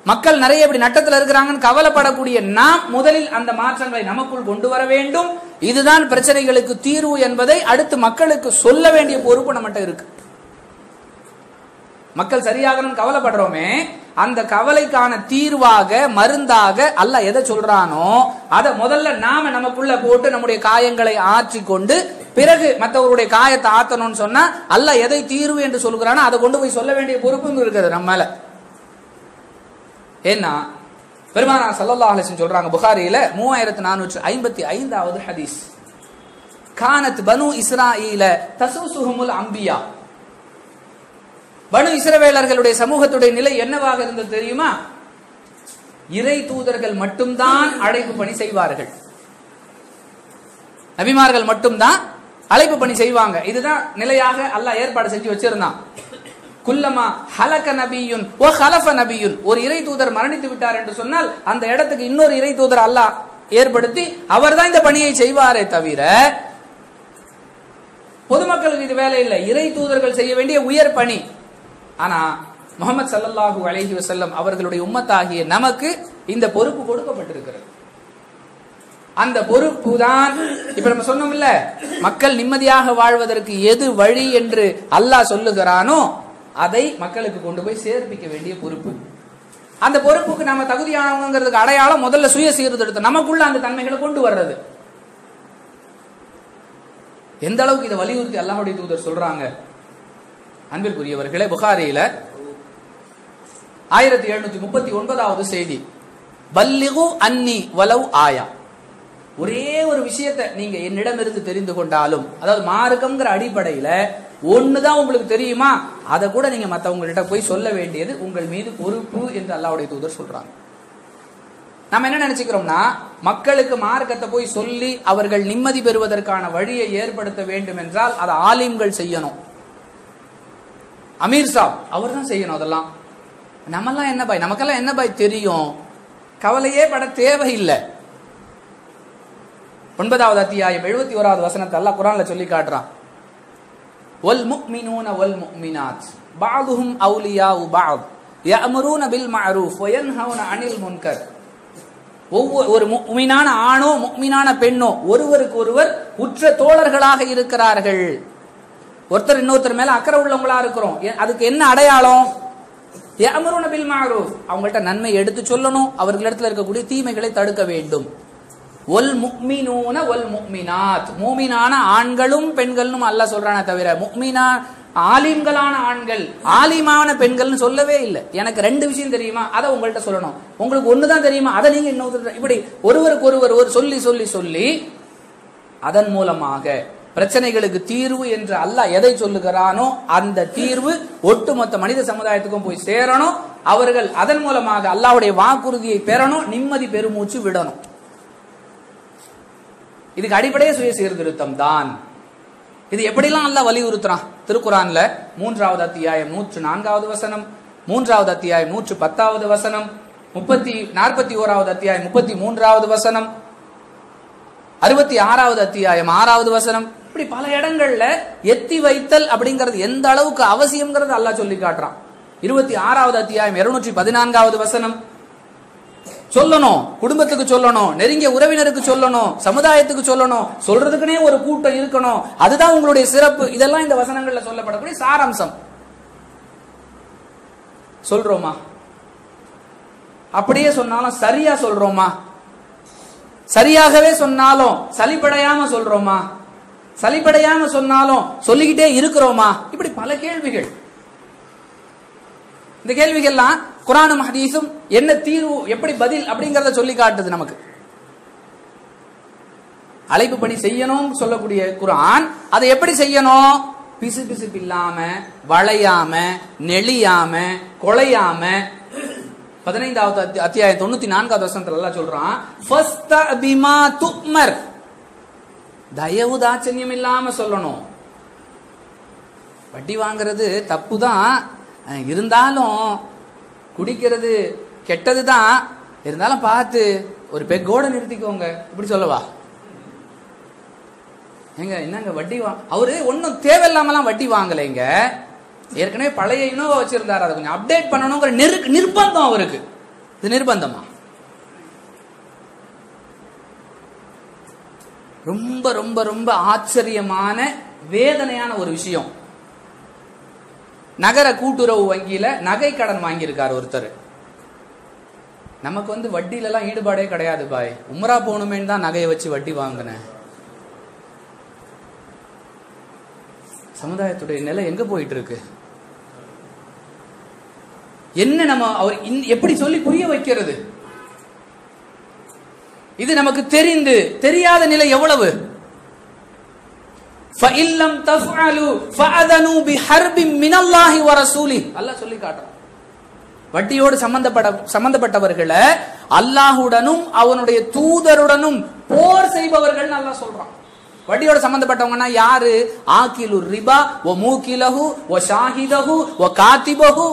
மக்கள் நிறைய இப்படி நட்டத்தில் இருக்கிறாங்கன்னு கவலைப்படக்கூடிய நாம் முதலில் அந்த மாற்றங்களை நமக்குள் கொண்டு வர வேண்டும். இதுதான் பிரச்சனைகளுக்கு தீர்வு என்பதை அடுத்து மக்களுக்கு சொல்ல வேண்டிய பொறுப்பு நம்மகிட்ட இருக்கு. மக்கள் சரியாகணும்னு கவலைப்படுறோமே அந்த கவலைக்கான தீர்வாக மருந்தாக அல்ல எதை சொல்றானோ அதை முதல்ல நாம நமக்குள்ள போட்டு நம்முடைய காயங்களை ஆற்றி கொண்டு பிறகு மற்றவருடைய காயத்தை ஆத்தணும்னு சொன்னா அல்ல எதை தீர்வு என்று சொல்கிறானோ அதை கொண்டு போய் சொல்ல வேண்டிய பொறுப்பும் இருக்குது நம்ம மேலே ஏன்னா பெருமானா சல்லல்லாஹு அலிசன் சொல்றாங்க புகாரியில மூவாயிரத்து நானூற்று ஐம்பத்தி ஐந்தாவது ஹதீஸ். கானத் பனு இஸ்ராயில தசூசுஹுமுல் அம்பியா. பனு இஸ்ரவேலர்களுடைய சமூகத்துடைய நிலை என்னவாக இருந்தது தெரியுமா? இறை தூதர்கள் மட்டும்தான் அழைப்பு பணி செய்வார்கள். நபிமார்கள் மட்டும்தான் அழைப்பு பணி செய்வாங்க. இதுதான் நிலையாக அல்லாஹ் ஏற்பாடு செஞ்சு வச்சிருந்தான். குல்லமா ஹலக நபியுன் ஓ ஹலஃப நபியுன். ஒரு இறை தூதர் மரணித்து விட்டார் என்று சொன்னால் அந்த இடத்துக்கு இன்னொரு இறை தூதர் அல்லாஹ் ஏற்படுத்தி அவர்தான் இந்த பணியை செய்வாரே தவிர பொதுமக்களுக்கு இது வேலை இல்லை. இறை தூதர்கள் செய்ய வேண்டிய உயர் பணி. ஆனா முகமது சல்லல்லாஹு அலஹி வசல்லம் அவர்களுடைய உம்மத்தாகிய நமக்கு இந்த பொறுப்பு கொடுக்கப்பட்டிருக்கிறது. அந்த பொறுப்பு தான் இப்ப நம்ம சொன்னோம்ல மக்கள் நிம்மதியாக வாழ்வதற்கு எது வழி என்று அல்லாஹ் சொல்லுகிறானோ அதை மக்களுக்கு கொண்டு போய் சேர்ப்பிக்க வேண்டிய பொறுப்பு. அந்த பொறுப்புக்கு நம்ம தகுதியானவங்கிறதுக்கு அடையாளம் முதல்ல சுய சீர்திருத்தம். நமக்குள்ள அந்த தன்மைகளை கொண்டு வர்றது. எந்த அளவுக்கு இதை வலியுறுத்தி அல்லாஹுடைய தூதர் சொல்றாங்க? அன்பிற்குரியவர்களே புகாரியில ஆயிரத்தி எழுநூத்தி முப்பத்தி ஒன்பதாவது செய்தி. பல்லிகு அன்னி வலவ் ஆயா. ஒரே ஒரு விஷயத்தை நீங்க என்னிடமிருந்து தெரிந்து கொண்டாலும் அதாவது மார்க்கம்ங்கிற அடிப்படையில ஒண்ணுதான் உங்களுக்கு தெரியுமா? அதை கூட நீங்க மத்தவங்கள்ட்ட போய் சொல்ல வேண்டியது உங்கள் மீது பொறுப்பு என்று அல்லாவுடைய தூதர் சொல்றாங்க. நம்ம என்ன நினைச்சுக்கிறோம்னா மக்களுக்கு மார்க்கத்தை போய் சொல்லி அவர்கள் நிம்மதி பெறுவதற்கான வழியை ஏற்படுத்த வேண்டும் என்றால் அதை ஆலிம்கள் செய்யணும். அமீர் சாப் அவர் தான் செய்யணும் அதெல்லாம். நம்மெல்லாம் என்ன பாய் நமக்கெல்லாம் என்ன பாய் தெரியும்? கவலையே பட தேவையில்லை. ஒன்பதாவது அத்தியாயம் எழுபத்தி ஓராவது வசனத்தை எல்லாம் குரான்ல சொல்லி காட்டுறான். ஒல் முக்மினூன ஒல் முக்மினாத் பாதுஹும் அவுலியாவு பாத் யஅமுரூன பில் மஅரூஃப் வயன்ஹவுன அனில் முன்கர் ஒவ்வொரு ஒரு முக்மினான ஆணோ முக்மினான பெண்ணோ ஒருவருக்கு ஒருவர் உற்ற தோழர்களாக இருக்கிறார்கள். ஒருத்தர் இன்னொருத்தர் மேல அக்கறை உள்ளவங்களா இருக்கிறோம். அதுக்கு என்ன அடையாளம்? யஅமுரூன பில் மஅரூஃப் அவங்கள்ட்ட நன்மை எடுத்து சொல்லணும். அவர்களிடத்துல இருக்கக்கூடிய தீமைகளை தடுக்க வேண்டும். ஒல் முக்மினூன ஒல் முக்மினாத். மூமினான ஆண்களும் பெண்களும் அல்ல சொல்றானே தவிர முக்மினா ஆலிம்களான ஆண்கள் ஆலிமான பெண்கள்னு சொல்லவே இல்லை. எனக்கு ரெண்டு விஷயம் தெரியுமா? அதை உங்கள்கிட்ட சொல்லணும். உங்களுக்கு ஒண்ணுதான் தெரியுமா? அதை நீங்க இன்னொருத்தர் இப்படி ஒருவருக்கு ஒருவர் ஒரு சொல்லி சொல்லி சொல்லி அதன் மூலமாக பிரச்சனைகளுக்கு தீர்வு என்று அல்லாஹ் எதை சொல்லுகிறானோ அந்த தீர்வு ஒட்டுமொத்த மனித சமுதாயத்துக்கும் போய் சேரணும். அவர்கள் அதன் மூலமாக அல்லாஹ்வுடைய வாக்குறுதியை பெறணும் நிம்மதி பெருமூச்சு விடணும். இதுக்கு அடிப்படையே சுய சீர்திருத்தம் தான். இது எப்படிலாம் நல்லா வலியுறுத்துறான்? திருக்குறான்ல மூன்றாவது அத்தியாயம் நூற்று நான்காவது வசனம் மூன்றாவது அத்தியாயம் நூற்று பத்தாவது வசனம் முப்பத்தி நாற்பத்தி ஓராவது அத்தியாயம் முப்பத்தி மூன்றாவது வசனம் அறுபத்தி ஆறாவது அத்தியாயம் ஆறாவது வசனம். இப்படி பல இடங்கள்ல எத்தி வைத்தல் அப்படிங்கிறது எந்த அளவுக்கு அவசியம்ங்கிறது அல்லாஹ் சொல்லி காட்டுறான். இருபத்தி ஆறாவது அத்தியாயம் இருநூற்றி பதினான்காவது வசனம் சொல்லணும் குடும்பத்துக்கு சொல்லணும் நெருங்கிய உறவினருக்கு சொல்லணும் சமுதாயத்துக்கு சொல்லணும் சொல்றதுக்குனே ஒரு கூட்டம் இருக்கணும். அதுதான் உங்களுடைய சிறப்பு. இதெல்லாம் இந்த வசனங்கள்ல சொல்லப்படக்கூடிய சாராம்சம். சொல்றோமா? அப்படியே சொன்னாலும் சரியா சொல்றோமா? சரியாகவே சொன்னாலும் சலிப்படையாம சொல்றோமா? சலிப்படையாம சொன்னாலும் சொல்லிக்கிட்டே இருக்கிறோமா? இப்படி பல கேள்விகள். இந்த கேள்விகள்லாம் குரானும் ஹதீஸும் என்ன தீர்வு எப்படி பதில் அப்படிங்கறத சொல்லி காட்டுது நமக்கு. அழைப்பு பணி செய்யணும் சொல்லக்கூடிய குரான் அதை எப்படி செய்யணும்? பிசு பிசுப்பு இல்லாம வளையாம நெளியாம கொலையாம. பதினைந்தாவது அத்தியாயம் தொண்ணூத்தி நான்காவது வசனத்துல எல்லாம் சொல்றான் துக்மர்." தயவு தாச்சரியம் இல்லாம சொல்லணும். வட்டி வாங்குறது தப்பு தான் இருந்தாலும் குடிக்கிறது கெட்டது தான் இருந்தாலும் பார்த்து ஒரு பெக்கோட நிறுத்திக்கோங்க. இப்படி சொல்லவா? ஏங்க என்னங்க வட்டி வா அவரு ஒன்றும் தேவையில்லாமலாம் வட்டி வாங்கலைங்க. ஏற்கனவே பழைய இனோவா வச்சிருந்தாரு. அதை கொஞ்சம் அப்டேட் பண்ணணுங்கிற நெரு நிர்பந்தம் அவருக்கு. இது நிர்பந்தமா? ரொம்ப ரொம்ப ரொம்ப ஆச்சரியமான வேதனையான ஒரு விஷயம். நகர கூட்டுறவு வங்கியில நகை கடன் வாங்கியிருக்கார் ஒருத்தர். நமக்கு வந்து வட்டியில எல்லாம் ஈடுபாடே கிடையாது பாய். உம்ரா போகணுமேன்னு தான் நகையை வச்சு வட்டி வாங்கினேன். சமுதாயத்துடைய நிலை எங்க போயிட்டு இருக்கு என்ன நம்ம அவர் இன்- எப்படி சொல்லி புரிய வைக்கிறது? இது நமக்கு தெரிந்து தெரியாத நிலை எவ்வளவு? ஃபஇல்லம் தஃஅலு ஃபஅதனு பிஹர்பின் மினல்லாஹி வ ரசூலி அல்லாஹ் சொல்லி காட்டுறான். வட்டியோடு சம்பந்தப்பட்ட சம்பந்தப்பட்டவர்களை அல்லாஹுடனும் அவனுடைய தூதருடனும் போர் செய்பவர்கள் நல்லா சொல்றான். வட்டியோட சம்பந்தப்பட்டவங்கன்னா யாரு? ஆக்கிலு ரிபா ஓ மூக்கிலகு ஓ ஷாஹிதகு ஓ காத்திபகு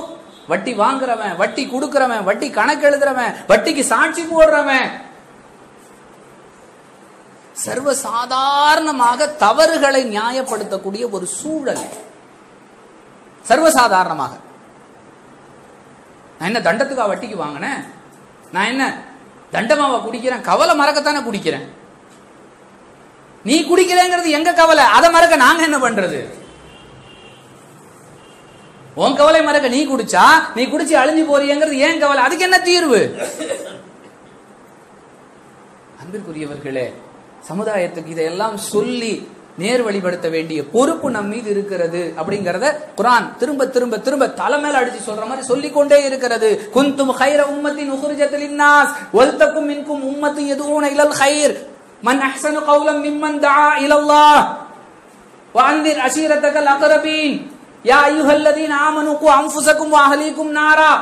வட்டி வாங்குறவன் வட்டி கொடுக்குறவன் வட்டி கணக்கு எழுதுறவன் வட்டிக்கு சாட்சி போடுறவன். சர்வ சாதாரணமாக தவறுகளை நியாயப்படுத்தக்கூடிய ஒரு சூழல். சர்வசாதாரணமாக. நான் என்ன தண்டத்துக்கா வட்டிக்கு வாங்கினேன்? நான் என்ன தண்டமாவா குடிக்கிறேன்? கவலை மறக்கத்தானே குடிக்கிறேன்? நீ குடிக்கிறேங்கிறது எங்க கவலை? அதை மறக்க நாங்க என்ன பண்றது? உன் கவலை மறக்க நீ குடிச்சா நீ குடிச்சு அழிஞ்சு போறியங்கிறது ஏன் கவலை? அதுக்கு என்ன தீர்வு? அன்பிற்குரியவர்களே சமுதாயத்துக்கு இதையெல்லாம் சொல்லி நேர் வழிபடுத்த வேண்டிய பொறுப்பு நம் மீது இருக்கிறது அப்படிங்கறத குரான் திரும்ப திரும்ப திரும்ப தலைமையில அடிச்சு சொல்ற மாதிரி சொல்லிக்கொண்டே இருக்கிறது. குந்தும் ஹைர உம்மத்தின் உகுர்ஜத்தில் இன்னாஸ் ஒல்தக்கும் மின்கும் உம்மத்தின் எதுவும் இலல் ஹைர் மன் அஹ்சனு கௌலம் மிம்மன் தா இலல்லா வாந்திர் அசீரத்தகல் அகரபீன். யா ஐயுஹல்லதீன் ஆமனுக்கு அம்புசக்கும் வாஹலீக்கும் நாரா.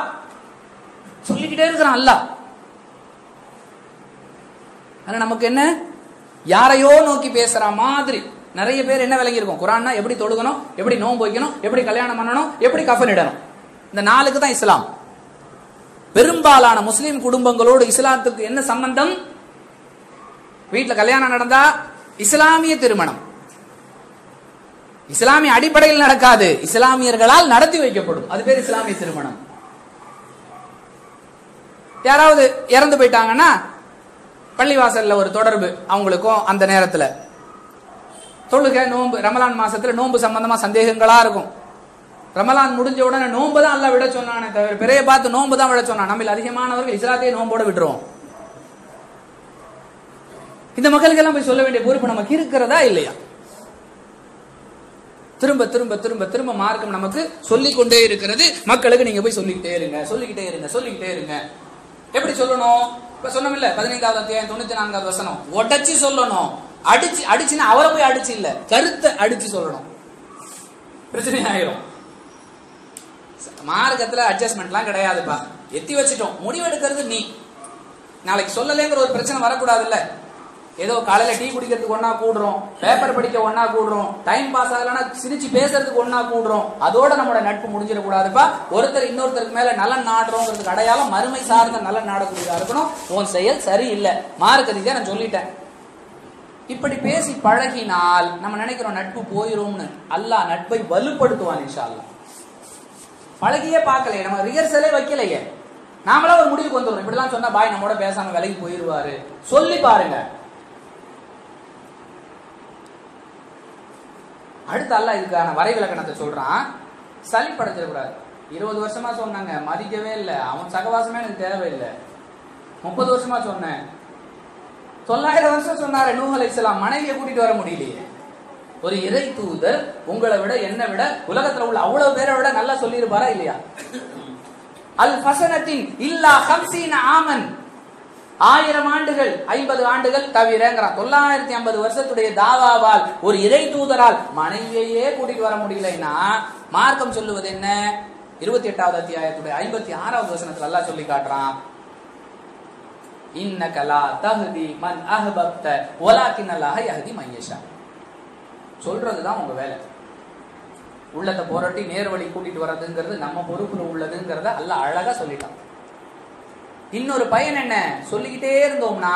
சொல்லிக்கிட்டே இருக்கிறான் அல்லாஹ். ஆனா நமக்கு என்ன? யாரையோ நோக்கி பேசுற மாதிரி நிறைய பேர் என்ன விளங்கியிருக்கும் குரான்னா எப்படி தொழுகணும்? எப்படி நோன்பு வைக்கணும்? எப்படி கல்யாணம் பண்ணணும்? எப்படி கஃன் இடணும்? இந்த நாளுக்கு தான் இஸ்லாம். பெரும்பாலான முஸ்லீம் குடும்பங்களோடு இஸ்லாத்துக்கு என்ன சம்பந்தம்? வீட்டுல கல்யாணம் நடந்தா இஸ்லாமிய திருமணம். இஸ்லாமிய அடிப்படையில் நடக்காது. இஸ்லாமியர்களால் நடத்தி வைக்கப்படும். அது பேர் இஸ்லாமிய திருமணம். யாராவது இறந்து போயிட்டாங்கன்னா பள்ளிவாசல்ல ஒரு தொடர்பு அவங்களுக்கும் அந்த நேரத்துல. தொழுகை நோன்பு ரமலான் மாசத்துல நோன்பு சம்பந்தமா சந்தேகங்களா இருக்கும். ரமலான் முடிஞ்ச உடனே நோன்பு தான் எல்லாம் விட சொன்னானே தவிர பிறைய பார்த்து நோன்பு தான் விட சொன்னான். நம்ம அதிகமானவர்கள் இஸ்லாத்தையே நோன்போட விட்டுருவோம். இந்த மக்களுக்கெல்லாம் போய் சொல்ல வேண்டிய பொறுப்பு நமக்கு இருக்கிறதா இல்லையா? திரும்ப திரும்ப திரும்ப திரும்ப மார்க்கம் நமக்கு சொல்லிக் கொண்டே இருக்கிறது. மக்களுக்கு நீங்க போய் சொல்லிக்கிட்டே இருங்க சொல்லிக்கிட்டே இருங்க சொல்லிக்கிட்டே இருங்க. எப்படி சொல்லணும்? இப்ப சொன்னமில்ல பதினைந்தாவது அத்தியாயம் தொண்ணூத்தி நான்காவது வசனம். உடச்சி சொல்லணும். அடிச்சு அடிச்சுன்னா அவரை போய் அடிச்சு இல்ல. கருத்தை அடிச்சு சொல்லணும். பிரச்சனை ஆயிரும் மார்க்கத்துல அட்ஜஸ்ட்மெண்ட்லாம் கிடையாதுப்பா. எத்தி வச்சுட்டோம். முடிவெடுக்கிறது நீ. நாளைக்கு சொல்லலைங்கிற ஒரு பிரச்சனை வரக்கூடாதுல்ல. ஏதோ காலையில டீ குடிக்கிறதுக்கு ஒன்னா கூடுறோம் பேப்பர் படிக்க ஒன்னா கூடுறோம் டைம் பாஸ் ஆகலன்னா சிரிச்சு பேசுறதுக்கு ஒன்னா கூடுறோம். அதோட நம்மளோட நட்பு முடிஞ்சிடக்கூடாதுப்பா. ஒருத்தர் இன்னொருத்தருக்கு மேல நலன் நாடுறோங்கிறதுக்கு அடையாளம் மறுமை சார்ந்த நலன் நாடக்கூடியதா இருக்கணும். உன் செயல் சரியில்லை. மார்க்க நான் சொல்லிட்டேன். இப்படி பேசி பழகினால் நம்ம நினைக்கிறோம் நட்பு போயிரும்னு. அல்லாஹ் நட்பை வலுப்படுத்துவான் இன்ஷா பழகியே பார்க்கலையே. நம்ம ரிஹர்சலே வைக்கலையே. நாமளா ஒரு முடிவுக்கு வந்துடும் இப்படிலாம் சொன்னா பாய் நம்மோட பேசாம விலகி போயிருவாரு. சொல்லி பாருங்க. அடுத்து அல்ல இதுக்கான வரைவிலக்கணத்தை சொல்றான். சளி படைச்சிடக்கூடாது இருபது வருஷமா சொன்னாங்க மதிக்கவே இல்லை. அவன் சகவாசமே எனக்கு தேவையில்லை. முப்பது வருஷமா சொன்னேன். தொள்ளாயிரம் வருஷம் சொன்னாரு நூஹ் அலைஹிஸ்ஸலாம் மனைவியை கூட்டிட்டு வர முடியலையே. ஒரு இறை தூதர் உங்களை விட என்னை விட உலகத்துல உள்ள அவ்வளவு பேரை விட நல்லா சொல்லியிருப்பாரா இல்லையா? அல் ஃபசனத்தின் இல்லா ஹம்சீன ஆமன். ஆயிரம் ஆண்டுகள் ஐம்பது ஆண்டுகள் தவிரங்கிறான் தொள்ளாயிரத்தி ஐம்பது வருஷத்துடைய தாவாவால் ஒரு இறை தூதரால் மனைவியையே கூட்டிட்டு வர முடியலைன்னா மார்க்கம் சொல்லுவது என்ன? இருபத்தி எட்டாவது அத்தியாயத்துடைய ஐம்பத்தி ஆறாவது வசனத்துல எல்லாம் சொல்லி காட்டுறான். இன்ன கலா தஹ்தி மன் அஹ்பப்த வலாக்கின் அல்லாஹ் யஹ்தி மன் சொல்றதுதான் உங்க வேலை. உள்ளத்தை புரட்டி நேர் வழி கூட்டிட்டு வர்றதுங்கிறது நம்ம பொறுப்புல உள்ளதுங்கிறத அல்ல அழகா சொல்லிட்டான். இன்னொரு பயன் என்ன சொல்லிக்கிட்டே இருந்தோம்னா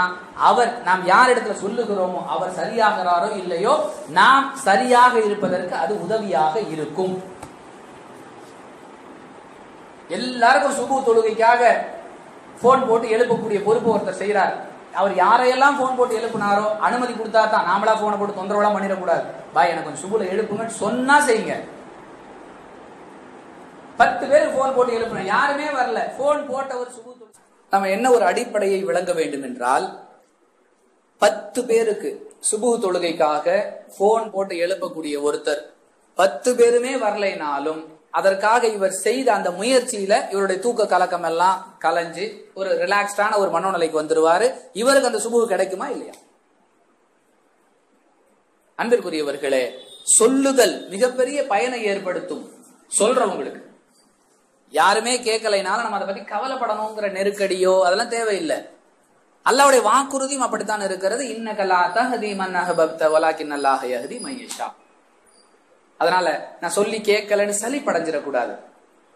அவர் நாம் யார் இடத்துல சொல்லுகிறோமோ அவர் சரியாகிறாரோ இல்லையோ நாம் சரியாக இருப்பதற்கு அது உதவியாக இருக்கும். எல்லாருக்கும் சுபு தொழுகைக்காக போன் போட்டு எழுப்பக்கூடிய பொறுப்பு ஒருத்தர் செய்யறார் அவர் யாரையெல்லாம் போன் போட்டு எழுப்புனாரோ அனுமதி கொடுத்தா தான் நாமளா போனை போட்டு தொந்தரவுலாம் பண்ணிடக்கூடாது. பாய் எனக்கு கொஞ்சம் சுபுல எழுப்புங்கன்னு சொன்னா செய்யுங்க. பத்து பேர் போன் போட்டு எழுப்புன யாருமே வரல. போன் போட்டவர் சுபு நம்ம என்ன ஒரு அடிப்படையை விளங்க வேண்டும் என்றால் பத்து பேருக்கு சுபு தொழுகைக்காக போன் போட்டு எழுப்பக்கூடிய ஒருத்தர் பத்து பேருமே வரலைனாலும் அதற்காக இவர் செய்த அந்த முயற்சியில இவருடைய தூக்க கலக்கம் எல்லாம் கலைஞ்சு ஒரு ரிலாக்ஸ்டான ஒரு மனோநிலைக்கு வந்துருவாரு. இவருக்கு அந்த சுபு கிடைக்குமா இல்லையா? அன்பிற்குரியவர்களே சொல்லுதல் மிகப்பெரிய பயனை ஏற்படுத்தும். சொல்றவங்களுக்கு. யாருமே கேட்கலைனாலும் நம்ம அதை பத்தி கவலைப்படணுங்கிற நெருக்கடியோ அதெல்லாம் தேவையில்லை. அல்லாவுடைய வாக்குறுதியும் அப்படித்தான் இருக்கிறது. இன்னகலா தஹதி மன்னஹ பக்த வலாக்கின் அல்லாஹ் யஹதி மையஷா அதனால நான் சொல்லி கேட்கலன்னு சளி படைஞ்சிடக்கூடாது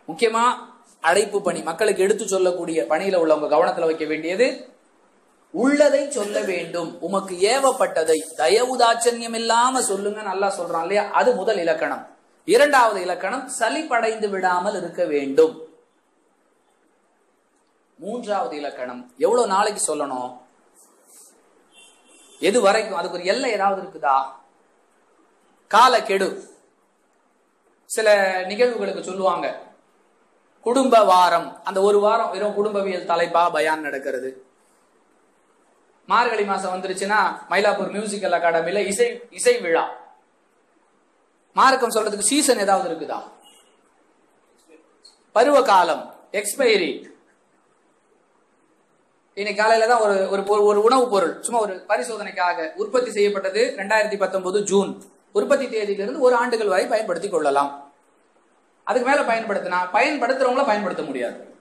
முக்கியமா அழைப்பு பணி மக்களுக்கு எடுத்து சொல்லக்கூடிய பணியில உள்ளவங்க கவனத்துல வைக்க வேண்டியது உள்ளதை சொல்ல வேண்டும். உமக்கு ஏவப்பட்டதை தயவுதாச்சன்யம் இல்லாம சொல்லுங்க நல்லா சொல்றான் இல்லையா? அது முதல் இலக்கணம். இரண்டாவது இலக்கணம் சலிப்படைந்து விடாமல் இருக்க வேண்டும். மூன்றாவது இலக்கணம் எவ்வளவு நாளைக்கு சொல்லணும்? எது வரைக்கும்? அதுக்கு ஒரு எல்லை ஏதாவது இருக்குதா? காலக்கெடு சில நிகழ்வுகளுக்கு சொல்லுவாங்க குடும்ப வாரம். அந்த ஒரு வாரம் வெறும் குடும்பவியல் தலைப்பா பயான் நடக்கிறது. மார்கழி மாசம் வந்துருச்சுன்னா மயிலாப்பூர் மியூசிக்கல் அகாடமியில இசை இசை விழா. மார்க்கம் சொல்றதுக்கு சீசன் ஏதாவது இருக்குதா? பருவ காலம் எக்ஸ்பைரி இன்னைக்கு காலையில தான் ஒரு ஒரு ஒரு உணவுப் பொருள். சும்மா ஒரு பரிசோதனைக்காக உற்பத்தி செய்யப்பட்டது ரெண்டாயிரத்தி பத்தொன்பது ஜூன். உற்பத்தி தேதியிலிருந்து ஒரு ஆண்டுகள் வரை பயன்படுத்தி கொள்ளலாம். அதுக்கு மேல பயன்படுத்தினா பயன்படுத்துறவங்கள பயன்படுத்த முடியாது.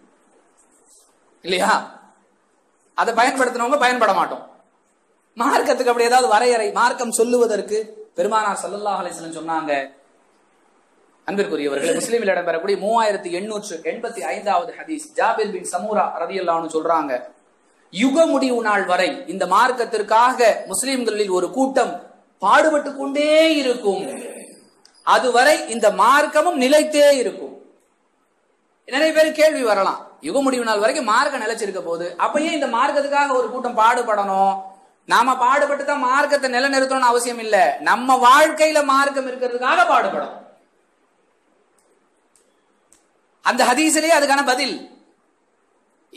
இல்லையா? அதை பயன்படுத்தினவங்க பயன்பட மாட்டோம். மார்க்கத்துக்கு அப்படி ஏதாவது வரையறை மார்க்கம் சொல்லுவதற்கு பெருமானார் சல்லல்லா அலைஹி சொன்னாங்க அன்பிற்குரியவர்கள் முஸ்லீமில் இடம்பெறக்கூடிய மூவாயிரத்தி எண்ணூற்று எண்பத்தி ஐந்தாவது ஹதீஸ் ஜாபிர் பின் சமூரா ரதியல்லான்னு சொல்றாங்க யுக முடிவு நாள் வரை இந்த மார்க்கத்திற்காக முஸ்லிம்களில் ஒரு கூட்டம் பாடுபட்டு கொண்டே இருக்கும். அதுவரை இந்த மார்க்கமும் நிலைத்தே இருக்கும். நிறைய பேர் கேள்வி வரலாம் யுக முடிவு நாள் வரைக்கும் மார்க்கம் நிலைச்சிருக்க போது அப்பயே இந்த மார்க்கத்துக்காக ஒரு கூட்டம் பாடுபடணும்? நாம பாடுபட்டு தான் மார்க்கத்தை நிலைநிறுத்தணும்னு அவசியம் இல்ல. நம்ம வாழ்க்கையில மார்க்கம் இருக்கிறதுக்காக பாடுபடும் அந்த ஹதீஸிலே அதுக்கான பதில்.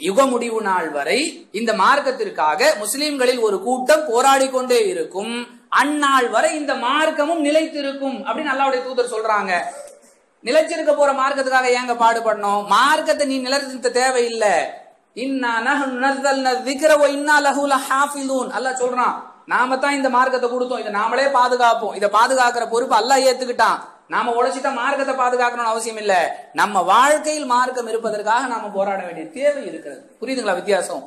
யுக முடிவு நாள் வரை இந்த மார்க்கத்திற்காக முஸ்லிம்களில் ஒரு கூட்டம் போராடி கொண்டே இருக்கும். அந்நாள் வரை இந்த மார்க்கமும் நிலைத்திருக்கும் அப்படின்னு அல்லாவுடைய தூதர் சொல்றாங்க. நிலைச்சிருக்க போற மார்க்கத்துக்காக ஏங்க பாடுபடணும்? மார்க்கத்தை நீ நிலைநிறுத்த தேவையில்லை. இன்னா நஹ்னு நஸ்ஸல்னா ذிக்ர வ இன்னா லஹு லஹாஃபிலூன். அல்லாஹ் சொல்றான் நாம தான் இந்த மார்க்கத்தை கொடுத்தோம். இதை நாமளே பாதுகாப்போம். இதை பாதுகாக்கிற பொறுப்பு அல்லாஹ் ஏத்துக்கிட்டான். நாம உழைச்சிட்டா மார்க்கத்தை பாதுகாக்கணும்னு அவசியம் இல்ல. நம்ம வாழ்க்கையில் மார்க்கம் இருப்பதற்காக நாம போராட வேண்டிய தேவை இருக்கிறது. புரியுதுங்களா வித்தியாசம்?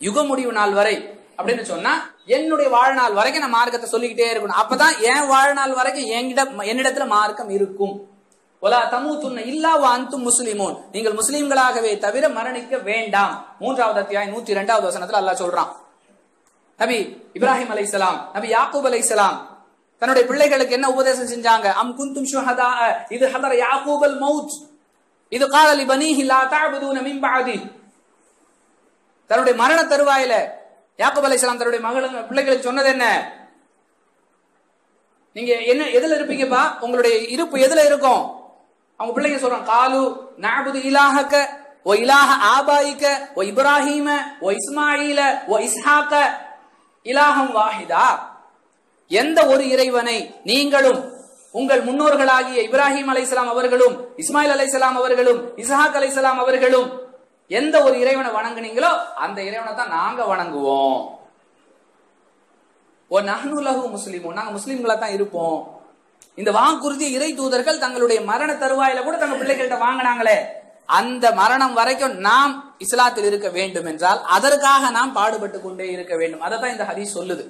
யுக முடிவு நாள் வரை அப்படின்னு சொன்னா என்னுடைய வாழ்நாள் வரைக்கும் நான் மார்க்கத்தை சொல்லிக்கிட்டே இருக்கணும். அப்பதான் என் வாழ்நாள் வரைக்கும் என்கிட்ட என்னிடத்துல மார்க்கம் இருக்கும். ஒலா தமூத்துன்ன இல்லா அந்தும் முஸ்லிமோன். நீங்கள் முஸ்லிம்களாகவே தவிர மரணிக்க வேண்டாம். மூன்றாவது அத்தியாயம் நூத்தி இரண்டாவது வசனத்துல அல்லாஹ் சொல்றான். நபி இப்ராஹிம் அலைஹிஸ்ஸலாம் நபி யாக்கூப் அலைஹிஸ்ஸலாம் தன்னுடைய பிள்ளைகளுக்கு என்ன உபதேசம் செஞ்சாங்க? அம் குந்தும் ஷுஹதா இது ஹதர் யாக்கூப் அல் மௌத். இது காலலி பனீஹி லா தஅபுதூன மின் பஅதி. தன்னுடைய மரண தருவாயில யாக்கூப் அலைஹிஸ்ஸலாம் தன்னுடைய மகளுங்க பிள்ளைகளுக்கு சொன்னது என்ன? நீங்க என்ன எதுல இருப்பீங்கப்பா? உங்களுடைய இருப்பு எதுல இருக்கும்? அவங்க பிள்ளைங்க சொல்றான் காலு நாபுது இலாஹக்க ஓ இலாஹ ஆபாயிக்க ஓ இப்ராஹீம ஓ இஸ்மாயில ஓ இஸ்ஹாக இலாஹம் வாஹிதா. எந்த ஒரு இறைவனை நீங்களும் உங்கள் முன்னோர்களாகிய இப்ராஹிம் அலைசலாம் அவர்களும் இஸ்மாயில் அலைசலாம் அவர்களும் இஸ்ஹாக் அலைசலாம் அவர்களும் எந்த ஒரு இறைவனை வணங்குனீங்களோ அந்த இறைவனை தான் நாங்க வணங்குவோம். ஓ நஹ்னு லஹு முஸ்லிமும் நாங்க முஸ்லிம்களா தான் இருப்போம். இந்த வாக்குறுதி இறை தூதர்கள் தங்களுடைய மரண தருவாயில கூட தங்க பிள்ளைகள்கிட்ட வாங்கினாங்களே. அந்த மரணம் வரைக்கும் நாம் இஸ்லாத்தில் இருக்க வேண்டும் என்றால் அதற்காக நாம் பாடுபட்டு கொண்டே இருக்க வேண்டும். அதை தான் இந்த ஹதி சொல்லுது.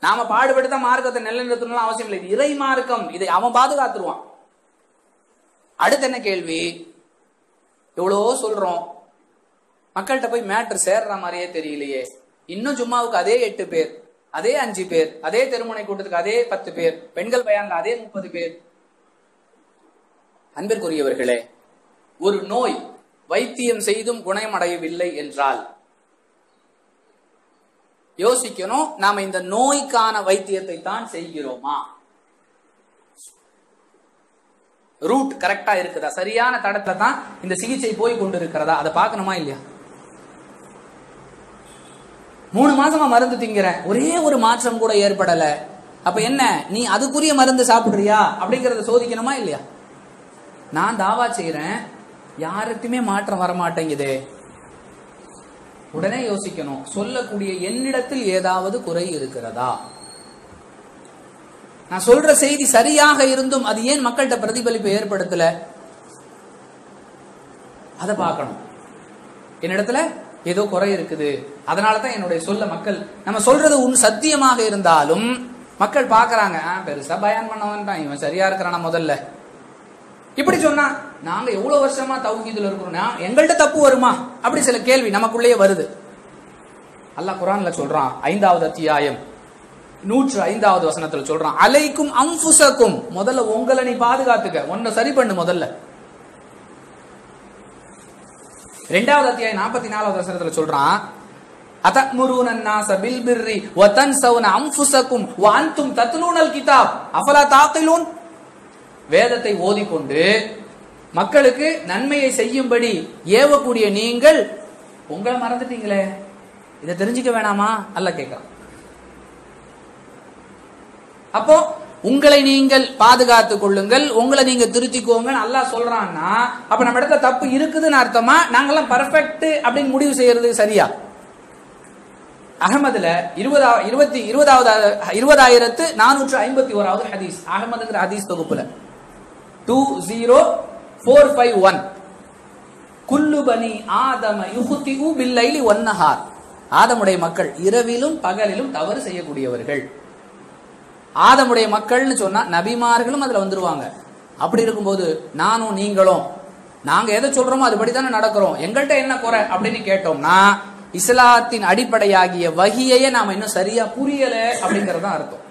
நாம பாடுபட்டு தான் மார்க்கத்தை நிலைநிறுத்தணும் அவசியம் இல்லை. இறை மார்க்கம். இதை அவன் பாதுகாத்துருவான். அடுத்து என்ன கேள்வி? எவ்வளோ சொல்றோம். மக்கள்கிட்ட போய் மேட்ரு சேர்ற மாதிரியே தெரியலையே. இன்னும் ஜும்மாவுக்கு அதே எட்டு பேர். அதே அஞ்சு பேர் அதே தெருமுனை கூட்டத்துக்கு அதே பத்து பேர் பெண்கள் பயான்ல அதே முப்பது பேர். அன்பிற்குரியவர்களே ஒரு நோய் வைத்தியம் செய்தும் குணம் அடையவில்லை என்றால் யோசிக்கணும் நாம இந்த நோய்க்கான வைத்தியத்தை தான் செய்கிறோமா ரூட் கரெக்டா இருக்குதா? சரியான தடத்துல தான் இந்த சிகிச்சை போய் கொண்டு இருக்கிறதா அதை பார்க்கணுமா இல்லையா? மூணு மாசமா மருந்து திங்கிறேன். ஒரே ஒரு மாற்றம் கூட ஏற்படல. அப்ப என்ன? நீ அதுக்குரிய மருந்து சாப்பிடுறியா? அப்படிங்கறத சோதிக்கணுமா இல்லையா? நான் தாவா செய்யறேன் யாருக்குமே மாற்றம் வர மாட்டேங்குதே உடனே யோசிக்கணும். சொல்லக்கூடிய என்னிடத்தில் ஏதாவது குறை இருக்கிறதா? நான் சொல்ற செய்தி சரியாக இருந்தும் அது ஏன் மக்கள்கிட்ட பிரதிபலிப்பை ஏற்படுத்தல? அதை பார்க்கணும். என்னிடத்துல ஏதோ குறை இருக்குது. அதனால தான் என்னுடைய சொல்ல மக்கள் நம்ம சொல்றது உன் சத்தியமாக இருந்தாலும் மக்கள் பாக்குறாங்க ஆ பெருசா பயன் பண்ணவன்டான் இவன் சரியா இருக்கிறானா முதல்ல. இப்படி சொன்னா நாங்க எவ்வளவு வருஷமா தௌஹீதுல இருக்கிறோம்? எங்கள்கிட்ட தப்பு வருமா? அப்படி சில கேள்வி நமக்குள்ளேயே வருது. அல்லாஹ் குரான்ல சொல்றான் ஐந்தாவது அத்தியாயம் நூற்று ஐந்தாவது வசனத்துல சொல்றான் அலைக்கும் அம்புசக்கும். முதல்ல உங்களை நீ பாதுகாத்துக்க. உன்னை சரி பண்ணு முதல்ல. ரெண்டாவது அத்தியாயம் நாற்பத்தி நாலாவது வசனத்துல சொல்றான் வேதத்தை ஓதிக்கொண்டு மக்களுக்கு நன்மையை செய்யும்படி ஏவக்கூடிய நீங்கள் உங்களை மறந்துட்டீங்களே. இதை தெரிஞ்சுக்க வேணாமா? அல்ல கேட்கலாம் அப்போ உங்களை நீங்கள் பாதுகாத்து கொள்ளுங்கள் உங்களை நீங்க திருத்திக்கோங்க நல்லா சொல்றான்னா அப்ப நம்ம இடத்துல தப்பு இருக்குதுன்னு அர்த்தமா நாங்கெல்லாம் பர்ஃபெக்ட் அப்படின்னு முடிவு செய்யறது சரியா? அகமதுல இருபதா இருபத்தி இருபதாவது இருபதாயிரத்து நானூற்று ஐம்பத்தி ஓராவது ஹதீஸ். அகமதுங்கிற ஹதீஸ் தொகுப்புல. Two zero four five one Kullu பனி ஆதம யுகுத்தி பில்லைலி ஒன்னஹார் ஆதமுடைய மக்கள் இரவிலும் பகலிலும் தவறு செய்யக்கூடியவர்கள். ஆதமுடைய மக்கள்னு சொன்னா நபிமார்களும் அதுல வந்துருவாங்க. அப்படி இருக்கும்போது நானும் நீங்களும் நாங்க எதை சொல்றோமோ அதுபடி தானே நடக்கிறோம். எங்கள்கிட்ட என்ன குறை அப்படின்னு கேட்டோம்னா இஸ்லாத்தின் அடிப்படையாகிய வகியையே நாம இன்னும் சரியா புரியல அப்படிங்கறதான் அர்த்தம்.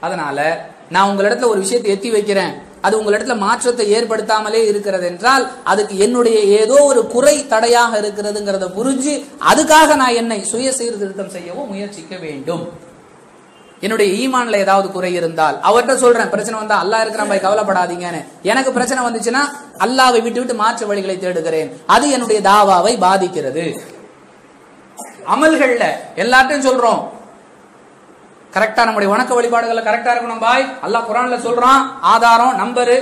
அதனால நான் உங்களிடத்துல ஒரு விஷயத்தை எத்தி வைக்கிறேன். அது உங்களிடத்துல மாற்றத்தை ஏற்படுத்தாமலே இருக்கிறது என்றால் அதுக்கு என்னுடைய ஏதோ ஒரு குறை தடையாக இருக்கிறதுங்கிறத புரிஞ்சு அதுக்காக நான் என்னை சுய சீர்திருத்தம் செய்யவும் முயற்சிக்க வேண்டும். என்னுடைய ஈமான்ல ஏதாவது குறை இருந்தால் அவர்கிட்ட சொல்றேன் பிரச்சனை வந்தா அல்லாஹ் இருக்கிறான் பாய் கவலைப்படாதீங்கன்னு. எனக்கு பிரச்சனை வந்துச்சுன்னா அல்லாவை விட்டு விட்டு மாற்று வழிகளை தேடுகிறேன். அது என்னுடைய தாவாவை பாதிக்கிறது. அமல்கள்ல எல்லாத்தையும் சொல்றோம். கரெக்டா நம்முடைய வணக்க வழிபாடுகள்ல கரெக்டா இருக்கணும் பாய். அல்லாஹ் குரான்ல சொல்றான் ஆதாரம் நம்பரு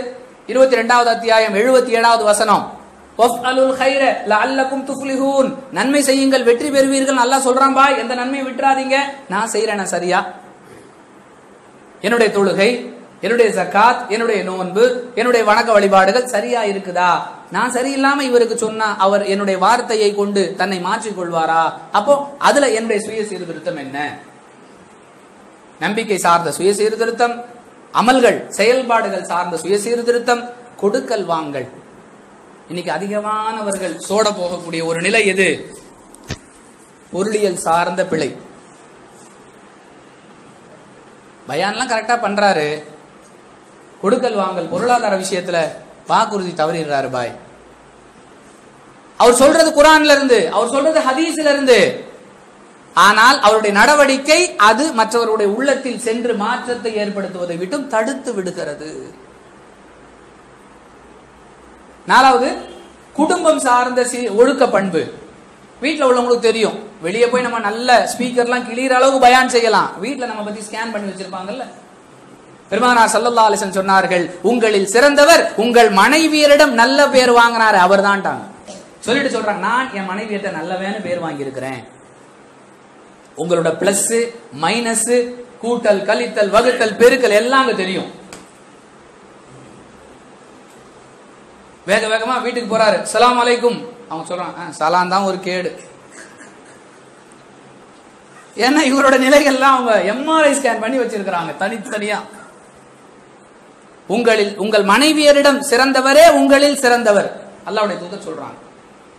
இருபத்தி ரெண்டாவது அத்தியாயம் எழுபத்தி ஏழாவது வசனம் நன்மை செய்யுங்கள் வெற்றி பெறுவீர்கள் நல்லா சொல்றான் பாய். எந்த நன்மையை விட்டுறாதீங்க. நான் செய்யறேன் சரியா? என்னுடைய தொழுகை என்னுடைய ஜக்காத் என்னுடைய நோன்பு என்னுடைய வணக்க வழிபாடுகள் சரியா இருக்குதா? நான் சரியில்லாம இவருக்கு சொன்னா அவர் என்னுடைய வார்த்தையை கொண்டு தன்னை மாற்றிக் கொள்வாரா? அப்போ அதுல என்னுடைய சுய சீர்திருத்தம் என்ன? நம்பிக்கை சார்ந்த சுய சீர்திருத்தம் அமல்கள் செயல்பாடுகள் சார்ந்த சுய சீர்திருத்தம் கொடுக்கல் வாங்கல். இன்னைக்கு அதிகமானவர்கள் சோட போகக்கூடிய ஒரு நிலை எது? பொருளியல் சார்ந்த பிழை. பயான்லாம் கரெக்டாக பண்றாரு. கொடுக்கல் வாங்கல் பொருளாதார விஷயத்துல வாக்குறுதி தவறிடுறாரு பாய். அவர் சொல்றது குரான்ல இருந்து அவர் சொல்றது ஹதீஸ்ல இருந்து ஆனால் அவருடைய நடவடிக்கை அது மற்றவருடைய உள்ளத்தில் சென்று மாற்றத்தை ஏற்படுத்துவதை விட்டும் தடுத்து விடுகிறது. நாலாவது குடும்பம் சார்ந்த ஒழுக்க பண்பு. வீட்டில் உள்ளவங்களுக்கு தெரியும். வெளியே போய் நம்ம நல்ல ஸ்பீக்கர்லாம் கிளியிற அளவுக்கு பயான் செய்யலாம். வீட்டில் நம்ம பத்தி ஸ்கேன் பண்ணி வச்சிருப்பாங்கல்ல. பெருமானார் சல்லல்லா அலிசன் சொன்னார்கள் உங்களில் சிறந்தவர் உங்கள் மனைவியரிடம் நல்ல பேர் வாங்கினார். அவர் தான்ட்டாங்க சொல்லிட்டு சொல்றாங்க நான் என் மனைவியிட்ட நல்லவேன்னு பேர் வாங்கியிருக்கிறேன். உங்களோட பிளஸ் மைனஸ் கூட்டல் கழித்தல் வகுத்தல் பெருக்கல் எல்லாம் அங்க தெரியும். வேக வேகமா வீட்டுக்கு போறாரு. சலாம் அலைக்கும். அவங்க சொல்றான் சலான் தான் ஒரு கேடு. ஏன்னா இவரோட நிலைகள்லாம் அவங்க எம்ஆர்ஐ ஸ்கேன் பண்ணி வச்சிருக்கிறாங்க தனித்தனியா. உங்களில் உங்கள் மனைவியரிடம் சிறந்தவரே உங்களில் சிறந்தவர். அல்லாவுடைய தூதர் சொல்றாங்க.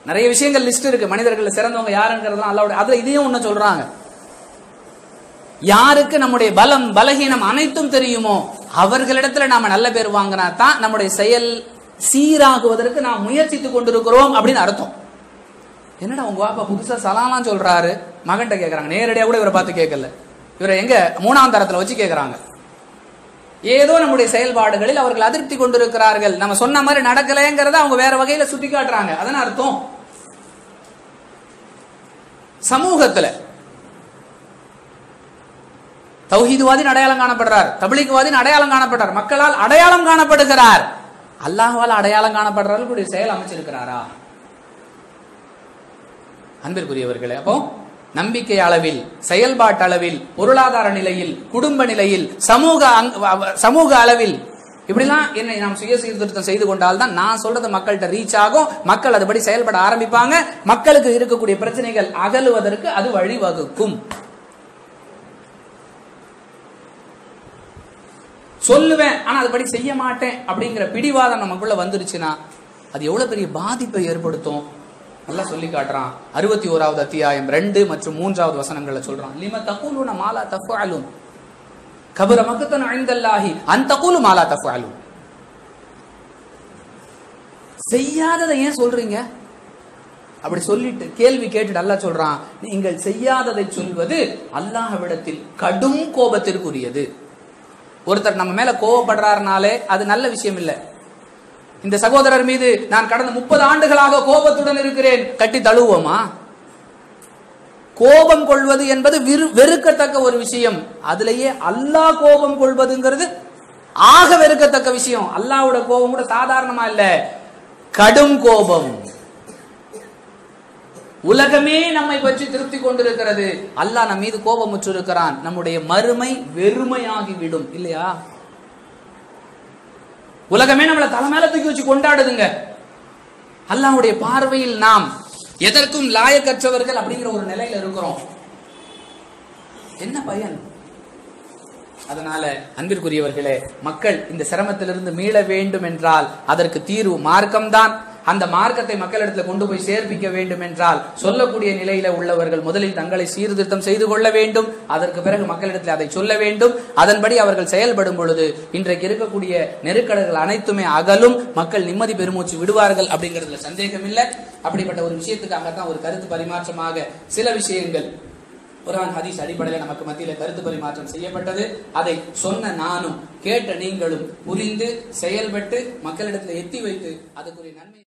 நிறைய விஷயங்கள் லிஸ்ட் இருக்கு மனிதர்கள் சிறந்தவங்க யாருங்கிறதுலாம் அல்லாவுடைய அதுல இதையும் ஒண்ணு சொல்றாங்க. யாருக்கு நம்முடைய பலம் பலகீனம் அனைத்தும் தெரியுமோ அவர்களிடத்துல நாம நல்ல பேர் வாங்கினா தான் நம்முடைய செயல் சீராகுவதற்கு நாம் முயற்சித்துக் கொண்டிருக்கிறோம் அப்படின்னு அர்த்தம். என்னடா உங்க பாப்பா புதுசா சலாலாம் சொல்றாரு? மகன்கிட்ட கேட்கறாங்க நேரடியா கூட இவரை பார்த்து கேட்கல இவரை எங்க? மூணாம் தரத்தில் வச்சு கேட்கறாங்க ஏதோ நம்முடைய செயல்பாடுகளில் அவர்கள் அதிருப்தி கொண்டிருக்கிறார்கள். நம்ம சொன்ன மாதிரி நடக்கலைங்கிறத அவங்க வேற வகையில சுட்டி காட்டுறாங்க அதான அர்த்தம்? சமூகத்துல தௌஹீதுவாதின் அடையாளம் காணப்படுறார். தபிலிக்குவாதின் அடையாளம் காணப்படுறார். மக்களால் அடையாளம் காணப்படுகிறார். அல்லாஹால் அடையாளம் காணப்படுறார்கள் கூடிய செயல் அமைச்சிருக்கிறாரா? அன்பிற்குரியவர்களே அப்போ நம்பிக்கை அளவில் செயல்பாட்டு அளவில் பொருளாதார நிலையில் குடும்ப நிலையில் சமூக சமூக அளவில் இப்படிலாம் என்னை நாம் சுய சீர்திருத்தம் செய்து கொண்டால் தான் நான் சொல்றது மக்கள்கிட்ட ரீச் ஆகும். மக்கள் அதுபடி செயல்பட ஆரம்பிப்பாங்க. மக்களுக்கு இருக்கக்கூடிய பிரச்சனைகள் அகலுவதற்கு அது வழிவகுக்கும். சொல்லுவேன் ஆனா அதுபடி செய்ய மாட்டேன் அப்படிங்கிற பிடிவாதம் நமக்குள்ள வந்துருச்சுன்னா அது எவ்வளவு பெரிய பாதிப்பை ஏற்படுத்தும்? நல்லா சொல்லி காட்டுறான். அறுபத்தி ஓராவது அத்தியாயம் ரெண்டு மற்றும் மூன்றாவது வசனங்களை சொல்றான். லிம தகுலுன மாலா தஃபாலும் கபர மக்கத்தன் அழிந்தல்லாஹி அந்த தகுலு மாலா தஃபாலும் செய்யாததை ஏன் சொல்றீங்க? அப்படி சொல்லிட்டு கேள்வி கேட்டுட்டு அல்லா சொல்றான். நீங்கள் செய்யாததை சொல்வது அல்லாஹ்விடத்தில் கடும் கோபத்திற்குரியது. ஒருத்தர் நம்ம மேல கோவப்படுறாருனாலே அது நல்ல விஷயம் இல்ல. இந்த சகோதரர் மீது நான் கடந்த முப்பது ஆண்டுகளாக கோபத்துடன் இருக்கிறேன். கட்டி தழுவோமா கோபம் கொள்வது என்பது வெறுக்கத்தக்க ஒரு விஷயம். அதுலயே அல்லாஹ் கோபம் கொள்வதுங்கிறது ஆக வெறுக்கத்தக்க விஷயம். அல்லாவோட கோபம் கூட சாதாரணமா இல்ல. கடும் கோபம். உலகமே நம்மை பற்றி திருப்தி கொண்டிருக்கிறது. அல்லாஹ் நம் மீது கோபமுற்று இருக்கிறான் நம்முடைய மறுமை வெறுமையாகிவிடும். இல்லையா? உலகமே நம்மளை தலைமையில தூக்கி வச்சு கொண்டாடுதுங்க. அல்லாஹ்வுடைய பார்வையில் நாம் எதற்கும் லாயக்கற்றவர்கள் அப்படிங்கிற ஒரு நிலையில இருக்கிறோம். என்ன பயன்? அதனால அன்பிற்குரியவர்களே மக்கள் இந்த சிரமத்திலிருந்து மீள வேண்டும் என்றால் அதற்கு தீர்வு மார்க்கம்தான். அந்த மார்க்கத்தை மக்களிடத்தில் கொண்டு போய் சேர்ப்பிக்க வேண்டும் என்றால் சொல்லக்கூடிய நிலையில உள்ளவர்கள் முதலில் தங்களை சீர்திருத்தம் செய்து கொள்ள வேண்டும். அதற்கு பிறகு மக்களிடத்தில் அதை சொல்ல வேண்டும். அதன்படி அவர்கள் செயல்படும் பொழுது இன்றைக்கு இருக்கக்கூடிய நெருக்கடல்கள் அனைத்துமே அகலும். மக்கள் நிம்மதி பெருமூச்சு விடுவார்கள் அப்படிங்கிறதுல சந்தேகம் இல்லை அப்படிப்பட்ட ஒரு விஷயத்துக்காகத்தான் ஒரு கருத்து பரிமாற்றமாக சில விஷயங்கள் குரான் ஹதீஸ் அடிப்படையில் நமக்கு மத்தியில் கருத்து பரிமாற்றம் செய்யப்பட்டது. அதை சொன்ன நானும் கேட்ட நீங்களும் புரிந்து செயல்பட்டு மக்களிடத்தில் எத்தி வைத்து அதுக்குரிய நன்மை